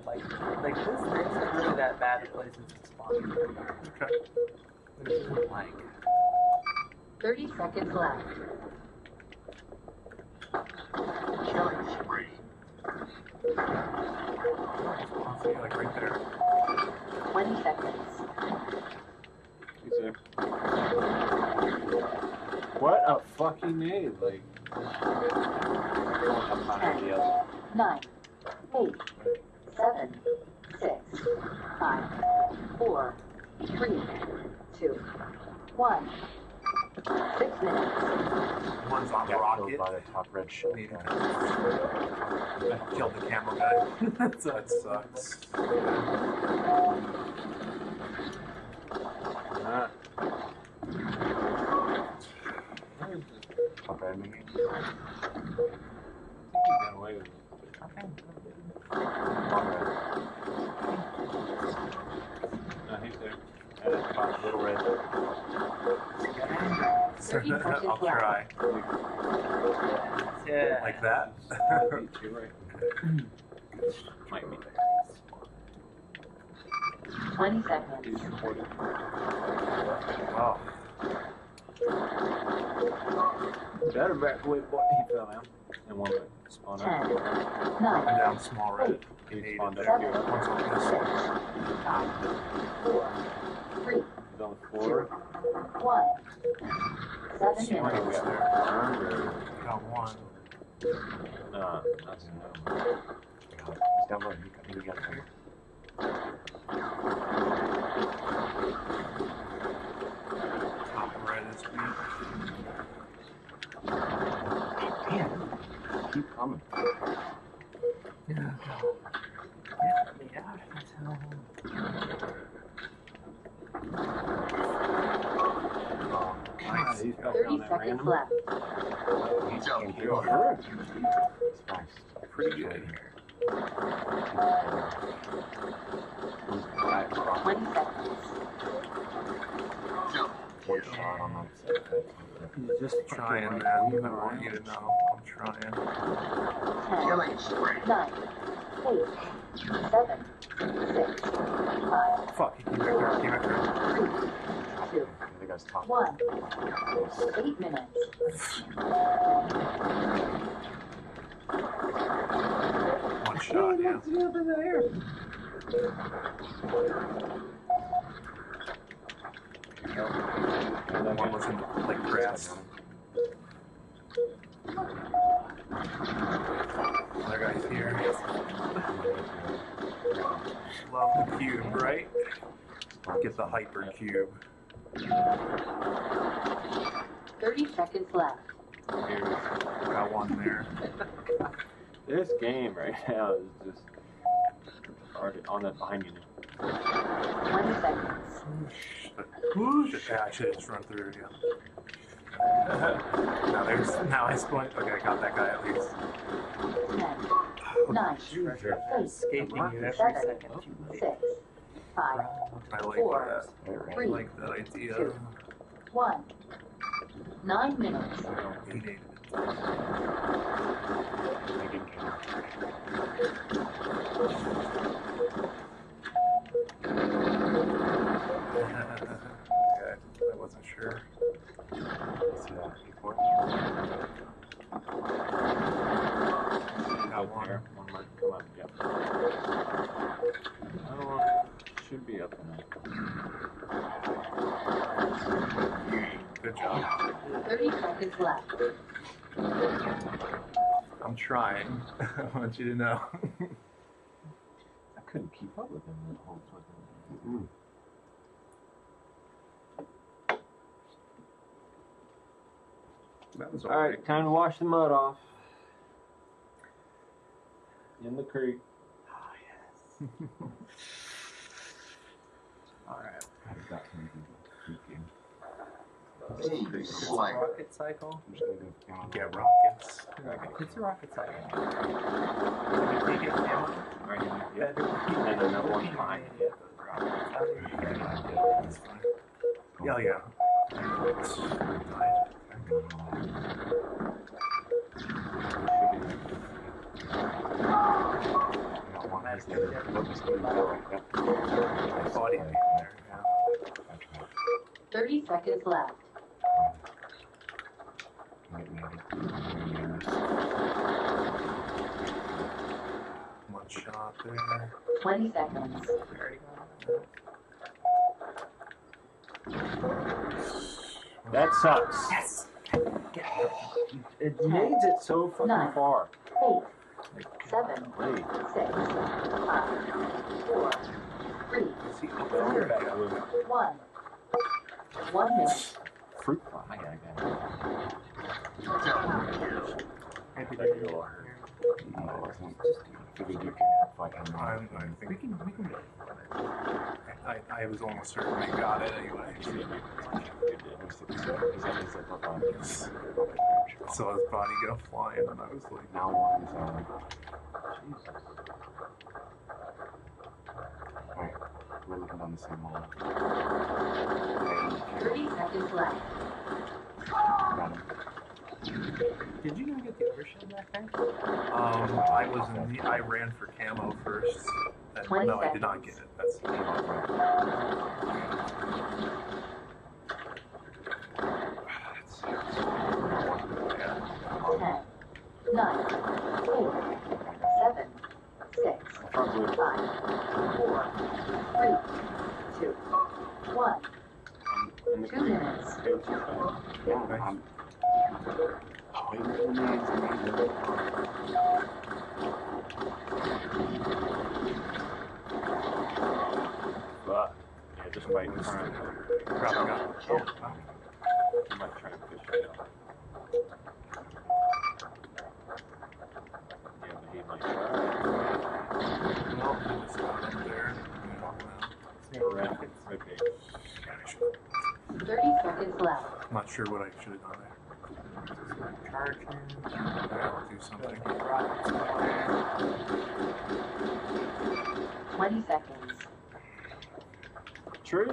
Like, like this isn't really that bad places it's spotted. Okay. 30 seconds left. Killing spree. Honestly, like right there. 20 seconds. He's there made. a fucking behind Like, other. nine, eight, seven, six, five, four, three, two, one. Six minutes. One's on Got killed rocket. by the top red ship. Maybe. guy. I killed the camera guy. (laughs) so that sucks. Ah. Top red maybe. he got away with it. Top red. No, he's there. At the top. Little red. I'll try. Yeah. Like that. You're right. Might be. Twenty seconds. Wow. Better back away, boy. He fell down. And one back. Spawn Ten, up. I'm nine, down small red. He Eight spawned there. up here. One's on this. six, five, four, three, He's on the floor. one. Seven See where minutes. we got burned or. Got one. No, that's no. He's down low. He got, he got him. Top red is weak. Damn. Keep coming. Yeah. Get me out of town. Oh, nice. Thirty seconds left. He's Jump came kill. nice. Pretty good. He's right across. Twenty seconds. Jump One kill. shot on that. He's just Trying, fucking man. right I want you to know. I'm trying. Ten, Killing spree. nine, eight, seven, six, five, Fuck, he came back there. Came back there. three, two, The guy's top. one. Eight minutes. One shot, yeah. One was in like grass. Other guy's here. Love the cube, right? Get the hyper cube. Thirty seconds left. Got one there. This game right now is just already on the behind you. Twenty seconds. Shit, yeah, I should just run through again. (laughs) now there's now I spawned. Okay, I got that guy at least. Ten, nine, eight, Escaping you every seven, second. you six, five, oh. I like Four. that. I like that idea. two, one. Nine minutes. He needed it. Megan came. Okay, I wasn't sure. See that before? Got one. there. One more come up. Yep. Another one oh, should be up now. Good job. Thirty seconds left. I'm trying. (laughs) I want you to know. (laughs) I couldn't keep up with him that whole fucking. that was All right, time to wash the mud off. In the creek. Oh, yes. (laughs) All right. I've got some keep game. Rocket cycle. Yeah, rockets. It's a rocket cycle. Can we take it. And another one. Yeah, yeah. Thirty seconds left. Might maybe. Maybe One shot there. Twenty seconds. We already got it. That sucks. Yes. It needs it so fucking Nine. far. eight, Like, seven, golly. six, five, four, three, See, up Don't there, get back yeah. to it. one. One minute. Fruit fly. I gotta get Maybe Thank they- you, Lord. No, it wasn't. Figured you could fucking. I'm, I We think can, we can. I, I was almost certain they got it anyway. I saw his body go flying, and I was like, Now one's um. Alright, we're looking down the same wall. Thirty seconds left. got him. Did you even get the overshield back there? um, I was in the, I ran for camo first. And, Twenty no, I did not get it. That's Came out right. yeah. Ten, nine, eight, seven, six, five, four, three, two, one. Two minutes. Go too fast. Yeah, I'm. Oh, wait for me. It's amazing. But, yeah, just wait in front. Probably. You might try to push it out. Yeah, but he might try. Well, he was down up there. and walking out. Red, okay. Yeah, I should- Thirty seconds left. I'm not sure what I should have done there. Charging. I'll do something. Twenty seconds. True?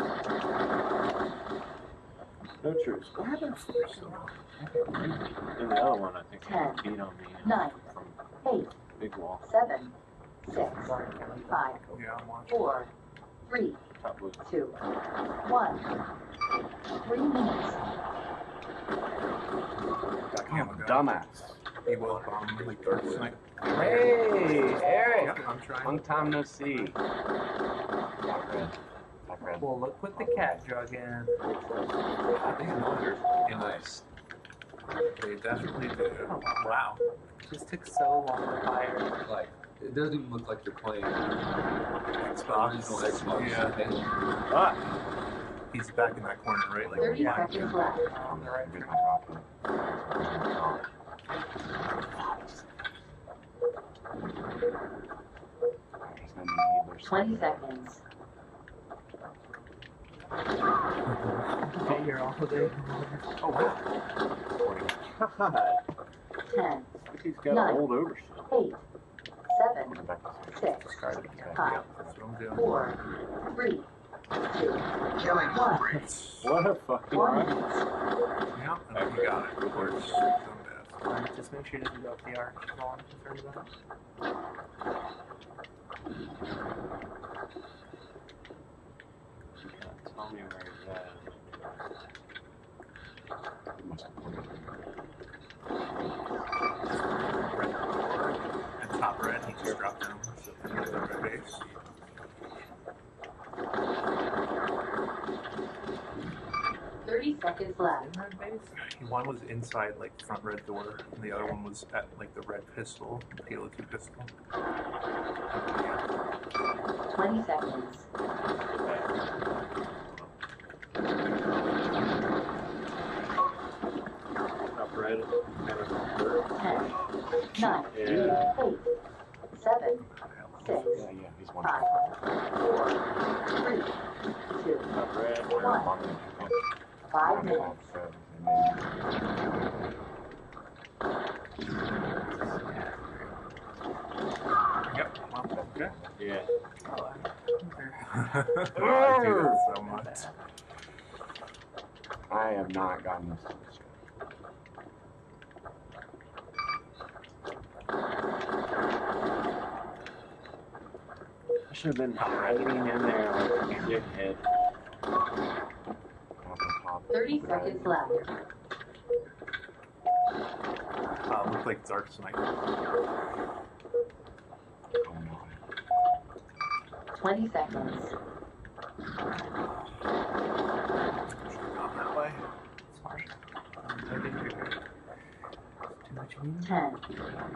No truth. What happened first? And the other one, I think, Ten. beat on me. uh, Nine. From Eight, Big Wall. seven, six, five, Yeah, I'm watching. four, three, Top blue. two, one. Three minutes. Got camo. Dumbass. He was bomb like dark snipe. Hey, Eric. Yeah, I'm trying. Long time no see. Black red. Black red. Well, look what the cat drug in. Nice. They definitely do. Oh, wow. Just took so long to fire. Like, it doesn't even look like they're playing Xbox. original Xbox. Yeah. Ah! He's back in that corner, right? Like, Thirty behind seconds left. On the right. Good my rocket. Alright, he's gonna be needler. Twenty seconds. Stay here all day. Oh, wow. God. Ten, He's got Nine. an old overshield. eight, seven, six, doing. four, three, two, Killing one. What a fucking One. Yeah, I think we got it. Dumbass. Alright, just make sure it doesn't go up the arc. All I'm concerned about. Tell me where he's at. It must have been- And top red, he just dropped down. So, red base. Thirty seconds left. In red base? One was inside, like, front red door, and the other one was at, like, the red pistol, Halo 2 pistol. Twenty seconds. Top red. kind of third. Ten, nine, Yeah. eight, seven, six, Yeah, yeah, he's one. five, four, three, two, Top red. one. Yep. Okay. Yeah. Oh, I do that so much. I have not gotten this. I should have been hiding in there like a dickhead. Thirty seconds left. Uh, looked like Dark Snipe. Twenty seconds. Should've gone that way. It's fine. Um, I didn't figure it. Ten,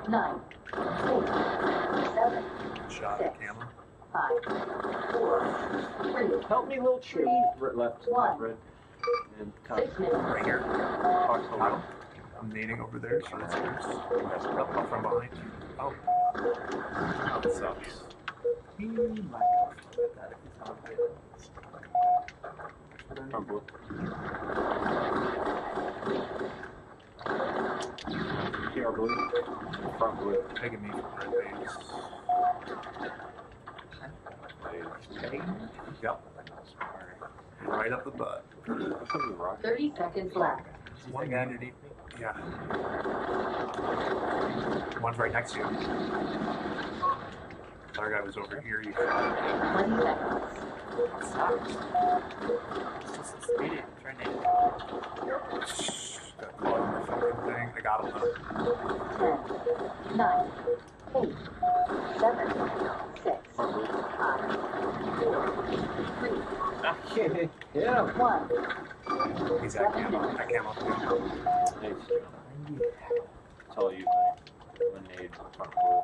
nine, eight, seven, Shot at camera. five, four, three, Help me, little tree. Right, left, One. red. And top. six minutes. Right here. Oh, I'm nading over there, so that's yours. Up from behind. Oh. oh that sucks. He might looked that if he's not blue. PR blue. Front blue. Taking me from red base. Yep. Right up the butt. What's up with the rock? Thirty seconds left. One guy underneath me. Yeah. One's right next to you. Other guy was over here. You Twenty seconds. Sucks. It's just a stadium. Trying to. got caught in the fucking thing. I got him though. Ten, nine, eight, seven, six, Front blue. five, four, three, Ah, yeah. Yeah. one. He's at camo. At camo. Nice. It's all you, buddy. One nade. Front blue.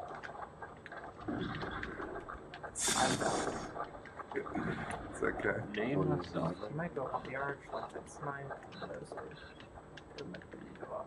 I'm down. It's okay. Name myself. He might go off the arch like it's mine. It might be go off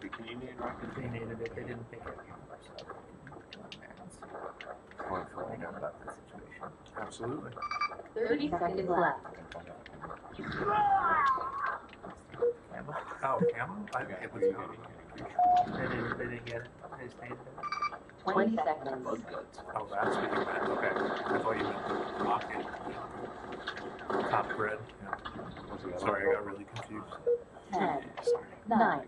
Rocky, can you nade Rocky? They needed it. They didn't pick it. So, come on, man. Point for I right know about the situation. Absolutely. Thirty seconds left. Campbell. Oh, camo? I, it was camo. They didn't. They didn't get it. They just needed it. Twenty seconds. Bug guts. Oh, that's what you meant. Okay. I thought you meant the rocket. Top bread. Yeah. Sorry, I got really confused. Ten, Sorry. nine,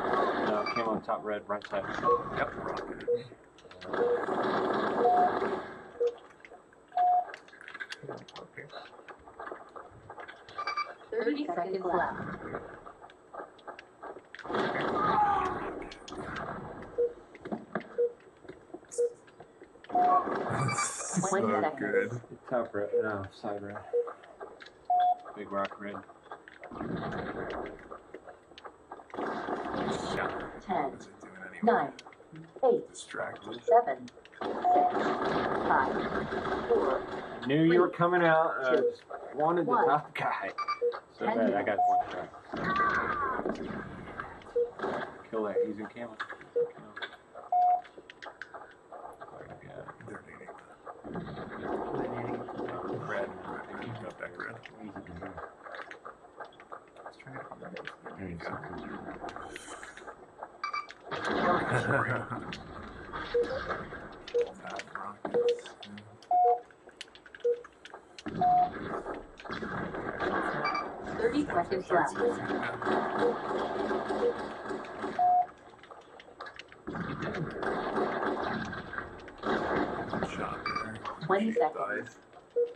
on top red, right side. Yep, rocket. Okay. Thirty seconds left. so Twenty good. Top red, no, side red. Big rock red. Yeah. Ten, What's it doing anyway? nine, eight, Distracted. seven, six, five, four, I knew you were coming out. I Two. just wanted the One. top guy. So Ten bad, I got one shot. Kill that. He's in camo. Yeah. They're needing They needed it. red. They keep red. Easy to do. Let's try it on the base. There you go. Fat rockets. thirty seconds left. Shot there. Twenty Died. seconds.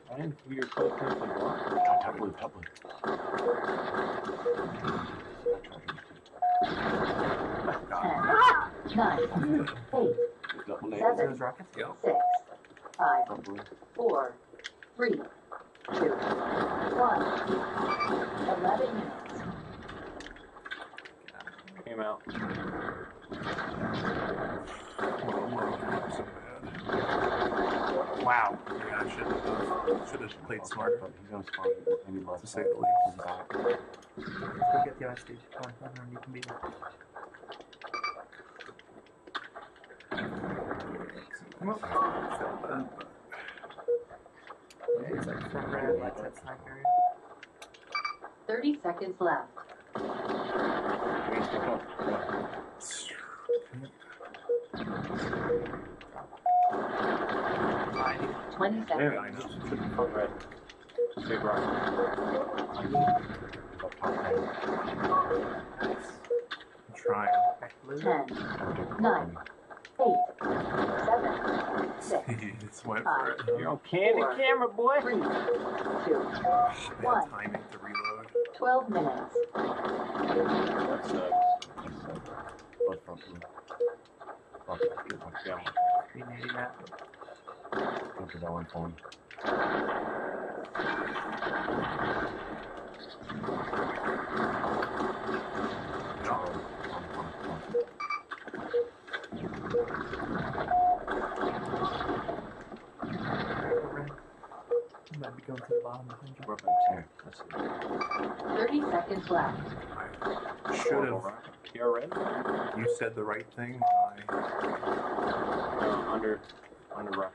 I didn't think you were close enough to block. Top, top blue, top blue. Nine, rockets? Yeah. six, five, Probably. four, three, two, one. Eleven minutes. Came out. Wow. I should have have uh, played smarter. But he's gonna spawn any left To say the least. Let's go get the ice stage. Come on, come on, you can be there. Come on. Felt bad, but Yeah, it's like front red, lights that area. Thirty seconds left. We stick up. Ninety. Twenty Yeah. I know. Red. Big rock. Right. Nice. Trying. Ten, Don't take the Nine. Ball. eight, seven, six, he went for it. You're on candy Four. camera, boy. three, Bad ah, One. timing to reload. twelve minutes. That sucks. Both front blue. Okay, good one. Yeah. Green 80 map. Go for that one phone. No. On, on, on. Red. You going to the bottom behind you. We're up at Here. Let's see. Thirty seconds left. I should have. PR? You said the right thing. I Uh, under, under rock.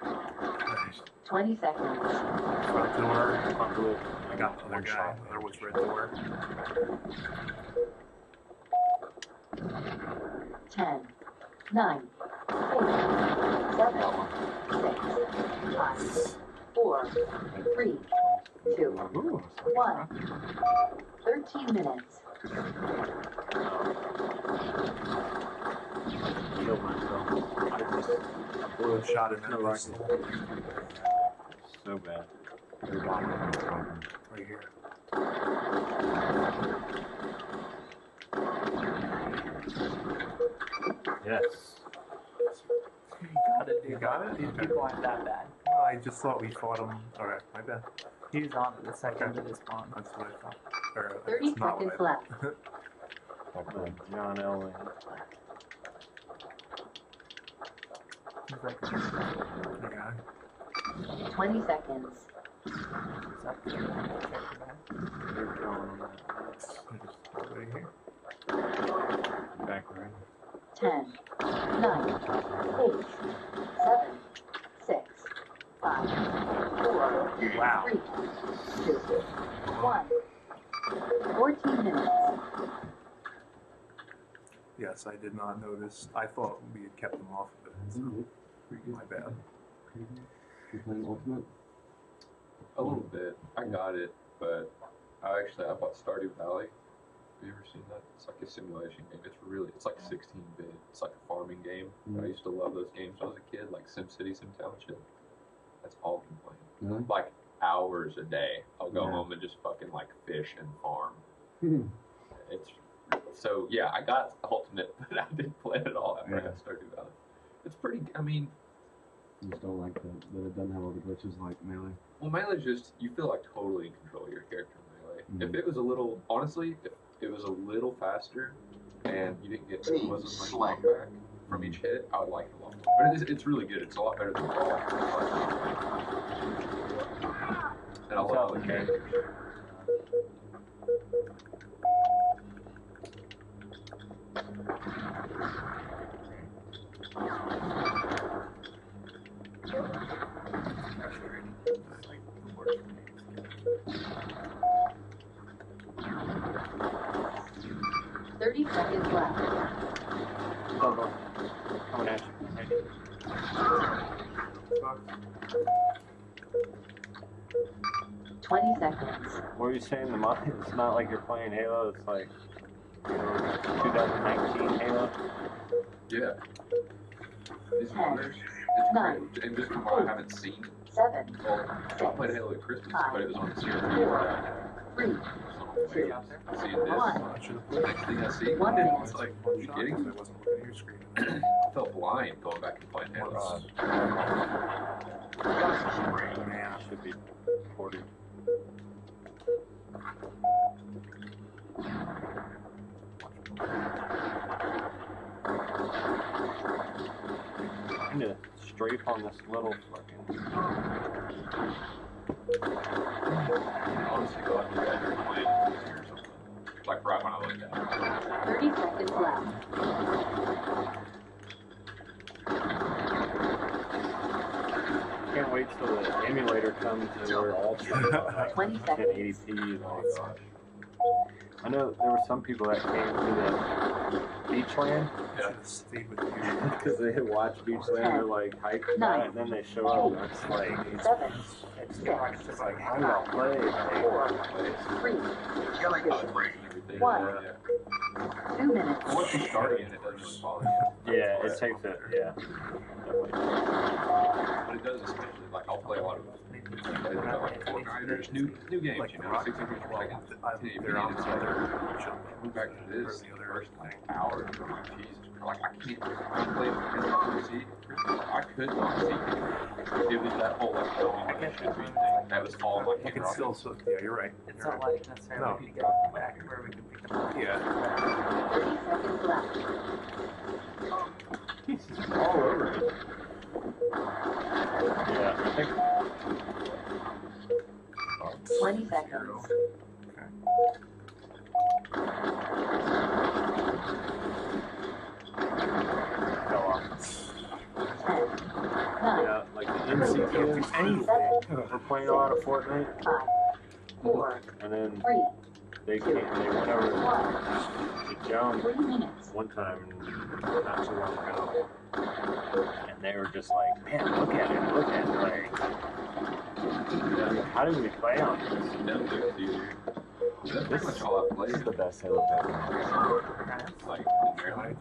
Twenty seconds. front door. Front blue. I got the other One guy. shot. There was red door. Ten, nine, eight, seven, six, five, four, three, two, one. Thirteen minutes. Killed myself. I just Blew a shot in No that so bad. They're down. They're down. Right here. Yes. You got it, you got it? These people aren't that bad. Well, I just thought we fought him. Alright, my bad. He's on at the second Okay. of this spawn. That's what I thought. Or, uh, 30 seconds left. I left. (laughs) John Ellen He's like, Okay. 20 seconds. he's right here. 10, 9, 8, 7, 6, 5, 4, wow. 3, 2, 1. 14 minutes. Yes, I did not notice. I thought we had kept them off of it. So mm -hmm. My bad. You playing Ultimate? A little bit. I got it, but I actually I bought Stardew Valley. Have you ever seen that? It's like a simulation game. It's really it's like 16 bit. It's like a farming game. I used to love those games when I was a kid, like SimCity, Sim Township. That's all playing. Really? Like hours a day. I'll go Yeah. home and just fucking like fish and farm. Hmm. It's so yeah. I got Ultimate, (laughs) but I didn't play it at all after I Yeah. got Stardew Valley. It's pretty. I mean, You just don't like that, that it doesn't have all the glitches like Melee. Well, Melee's just you feel like totally in control of your character in Melee. Mhm. If it was a little, honestly, if it was a little faster and you didn't get Hey, wasn't like Slayer. knockback from each hit, I would like it a lot more. But it is, it's really good. It's a lot better than Brawl. And I love the characters. Thirty seconds left. Go, go. Coming at you. Twenty seconds. What were you saying? The mod? It's not like you're playing Halo. It's like you know, 2019 Halo. Yeah. These Ten, modders, it's nine, great. And just from what I haven't seen, seven, Well, I played Halo at Christmas, but it was on the series. three, two, See this? I next thing I see, One it's like, are you kidding? I wasn't looking at your screen. I felt blind going back and playing Halo. Man. Should be forty. I need to strafe on this little fucking. Honestly, go out and get your plan. Like right when I looked at it. thirty seconds left. Can't wait till the emulator comes and we're all Twenty in seconds. (laughs) 80p. Like, I know there were some people that came to the Beach-LAN I should have with you. (laughs) because they had watched Beach-LAN they're like hyped about Nine. it, and then they show up and it's like, Seven, it's just like, I'm gonna play. Like, three, College break and everything. One. Yeah. two minutes. Once you start again, it doesn't really bother you. yeah, it takes it. Yeah, definitely. But it does especially, like, I'll play a lot of play like Fortnite or just new, new games, Like you know, rocket, 60 frames per well, second. I- they're on the other. Move back to this, the the other first like hour, Jesus, like I can't, I play it because I want. I could not see it. It was that whole like, tell me what should be thing. That was all my You can still, so, yeah, you're right. It's not like necessarily No. we need to get back where we can pick them up. Yeah. Thirty seconds left. all over it. Yeah, I think Twenty seconds. fell off. Ten, nine, Yeah, like the NC kids seven, were playing a lot of Fortnite, five, four, and then three, they came, they went over to Joan one time not too long ago, and they were just like, "Man, look at it! Look at it! Like, how did we play on this? Netflix, dude. That's pretty much all I This is played. the best Halo game. Like, in I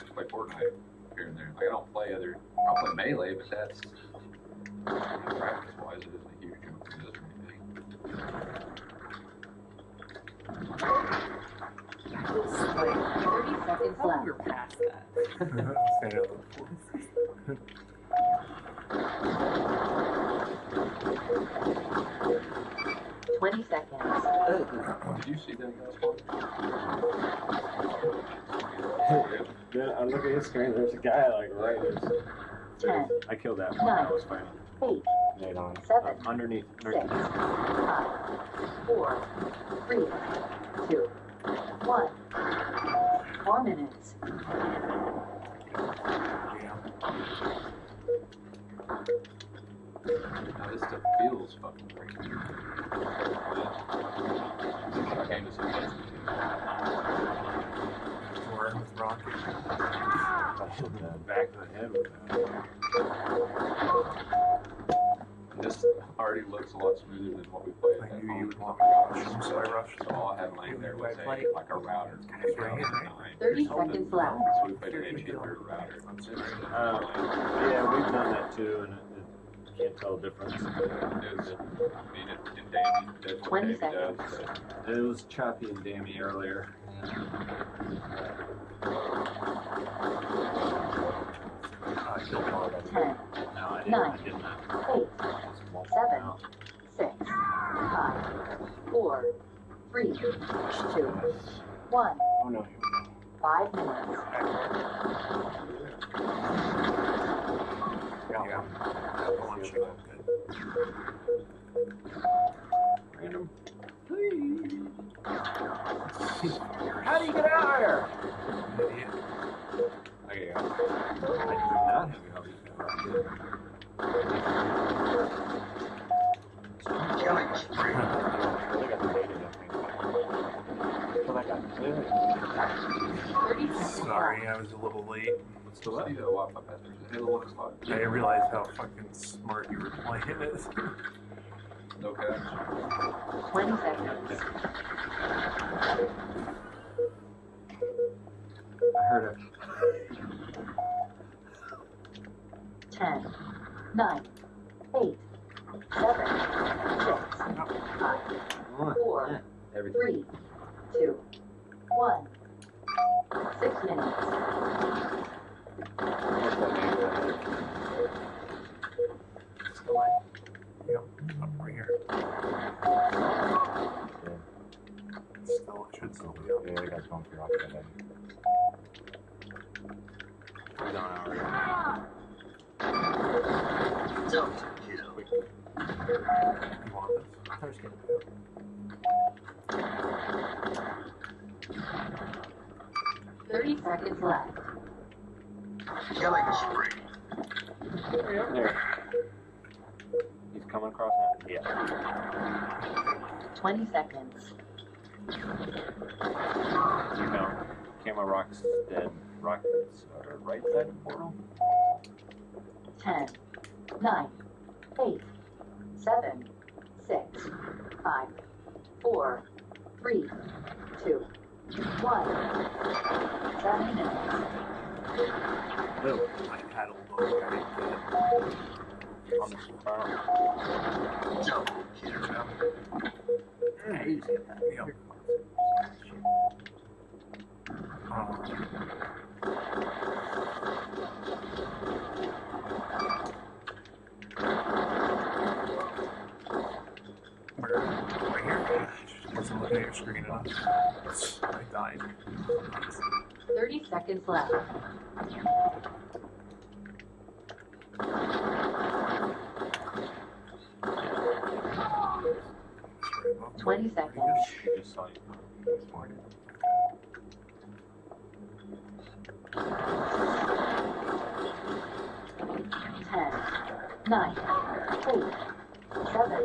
just play Fortnite here and there. Like, I don't play other, I'll play Melee, but that's, practice wise, it isn't a huge jump this or anything. Thirty seconds How left. we're past that. (laughs) Twenty seconds. Did you see that guy's one? Then I look at his screen. There's a guy like right. There. Ten, I killed that one. I was fighting. eight, Nade on. seven, Uh, underneath. six, underneath. five, four, three, two, one. Four minutes. Now this stuff feels fucking great. I came to. Or with rocket. I should have. Back of the head with that. This already looks a lot smoother than what we played. I at knew you would want me to rush, so I rushed. So all I had laying there was Right, a, like a router. Right, right. Thirty seconds left. So we played an HP third router. Uh, yeah, we've done that too, and it, it can't tell the difference. It was, I mean, it, it Davey, that's what 20 Davey does. seconds. but It was choppy and dammy earlier. Ten. Nine. Eight, seven, six, five, four, three, two, one. Five minutes. Yeah. Random. How do you get out of here? Idiot. Okay, I do not have a hobby. Killing spree. They got the beta, I think. Well, that got Thirty seconds Sorry. I was a little late. What's the what? See the Wi-Fi password. Halo one slot. I didn't realize how fucking smart you were playing it. No caps. Twenty seconds. I heard it. 10, 9, 8, 7, 6, 5, 4, 3, 2, 1. 6 minutes. Yep, here. Still. Yeah, I got bumped off. Seconds left. Killing spree. There. He's coming across now. Yeah. Twenty seconds. You know, camera rocks dead. Rockets are right side of the portal. Ten, nine, eight, seven, six, five, four, three, two, one. Seven minutes. I look. On the. Yeah, you just get that. Yep. Um, where? Right here? Wasn't looking at your screen enough. I died. Thirty seconds left. Twenty seconds. Just saw you. Ten, nine, eight, seven,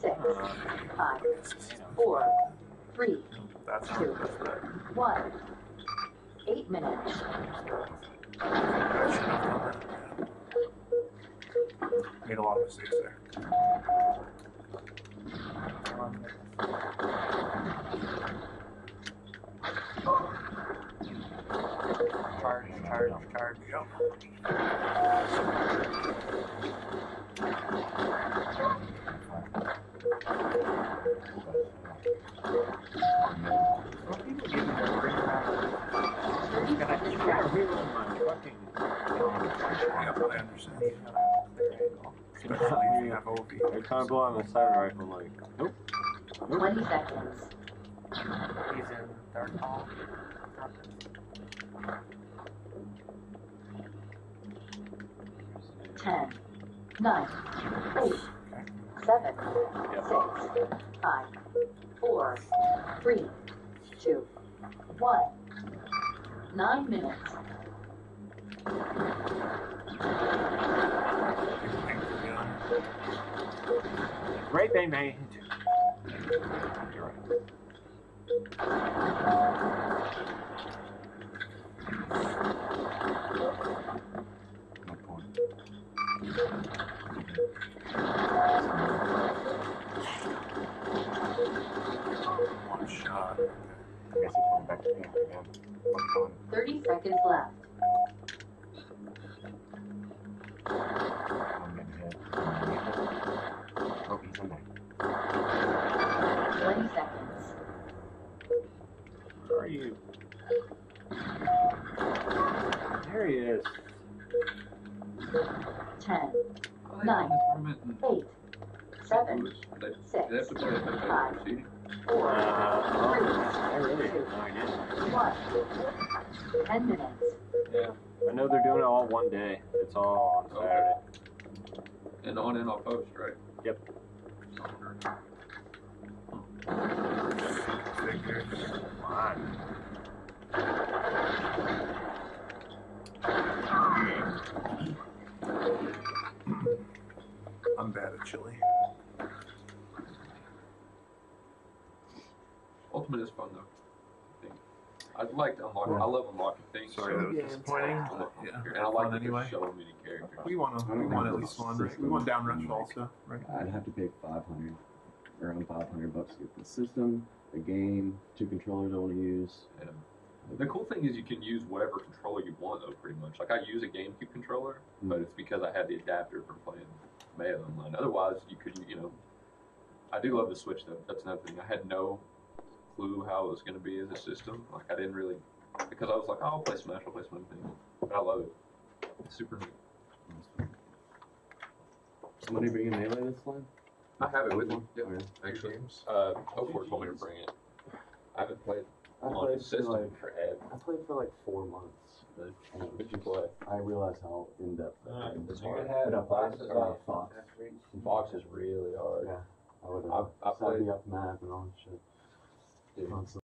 six, uh, five, four, three, That's not, Two. that's right. one. Eight minutes. I should have done that. Made a lot of mistakes there. Charge, charge, charge. Yep. Give you to bring around? Thirty seconds left. Yep, I understand. Especially if you have OV. Every time I blow on the siren rifle, like, nope. Twenty seconds. He's in third hall. Ten, nine, eight, seven, six, five, four, three, two, one. Nine minutes. Great Main. You're right. 30 seconds left. Twenty seconds. Where are you? There he is. Ten. Nine. Eight. Seven. Six. Five. Four. Uh, three. Two. One. Ten minutes. Yeah. I know they're doing it all one day. It's all on oh. Saturday. And on and off post, right? Yep. Figure. Come. I'm bad at chili. Ultimate is fun though. I think. I'd like to unlock. I love unlocking things. Sorry, that was Yeah, disappointing. And but Yeah. I like Fun that anyway. there's so many characters. We want to. We want at least one, right? We want down is rush also, right? I'd have to pay 500, around 500 bucks to get the system, the game, two controllers I want to use. Yeah. The cool thing is you can use whatever controller you want though, pretty much. Like I use a GameCube controller, but it's because I had the adapter for playing Mayo Online. Otherwise, you could, you know, I do love the Switch though. That's another thing. I had no clue how it was going to be as a system. Like I didn't really because I was like, oh, I'll play Smash, I'll play Smash thing, but I love it. It's super neat. Somebody bringing melee this time? I have it with me. Yeah, Okay. actually. Uh, Oakford told me to bring it. I haven't played I on played the for system like forever. I played for like four months, but What'd you play? I realized how in depth Alright, it is. so you hard. had But I played classes uh, Fox. Fox is really hard. Yeah. I would I- uh, I set played- me up map and all that shit. Dude, Constantly.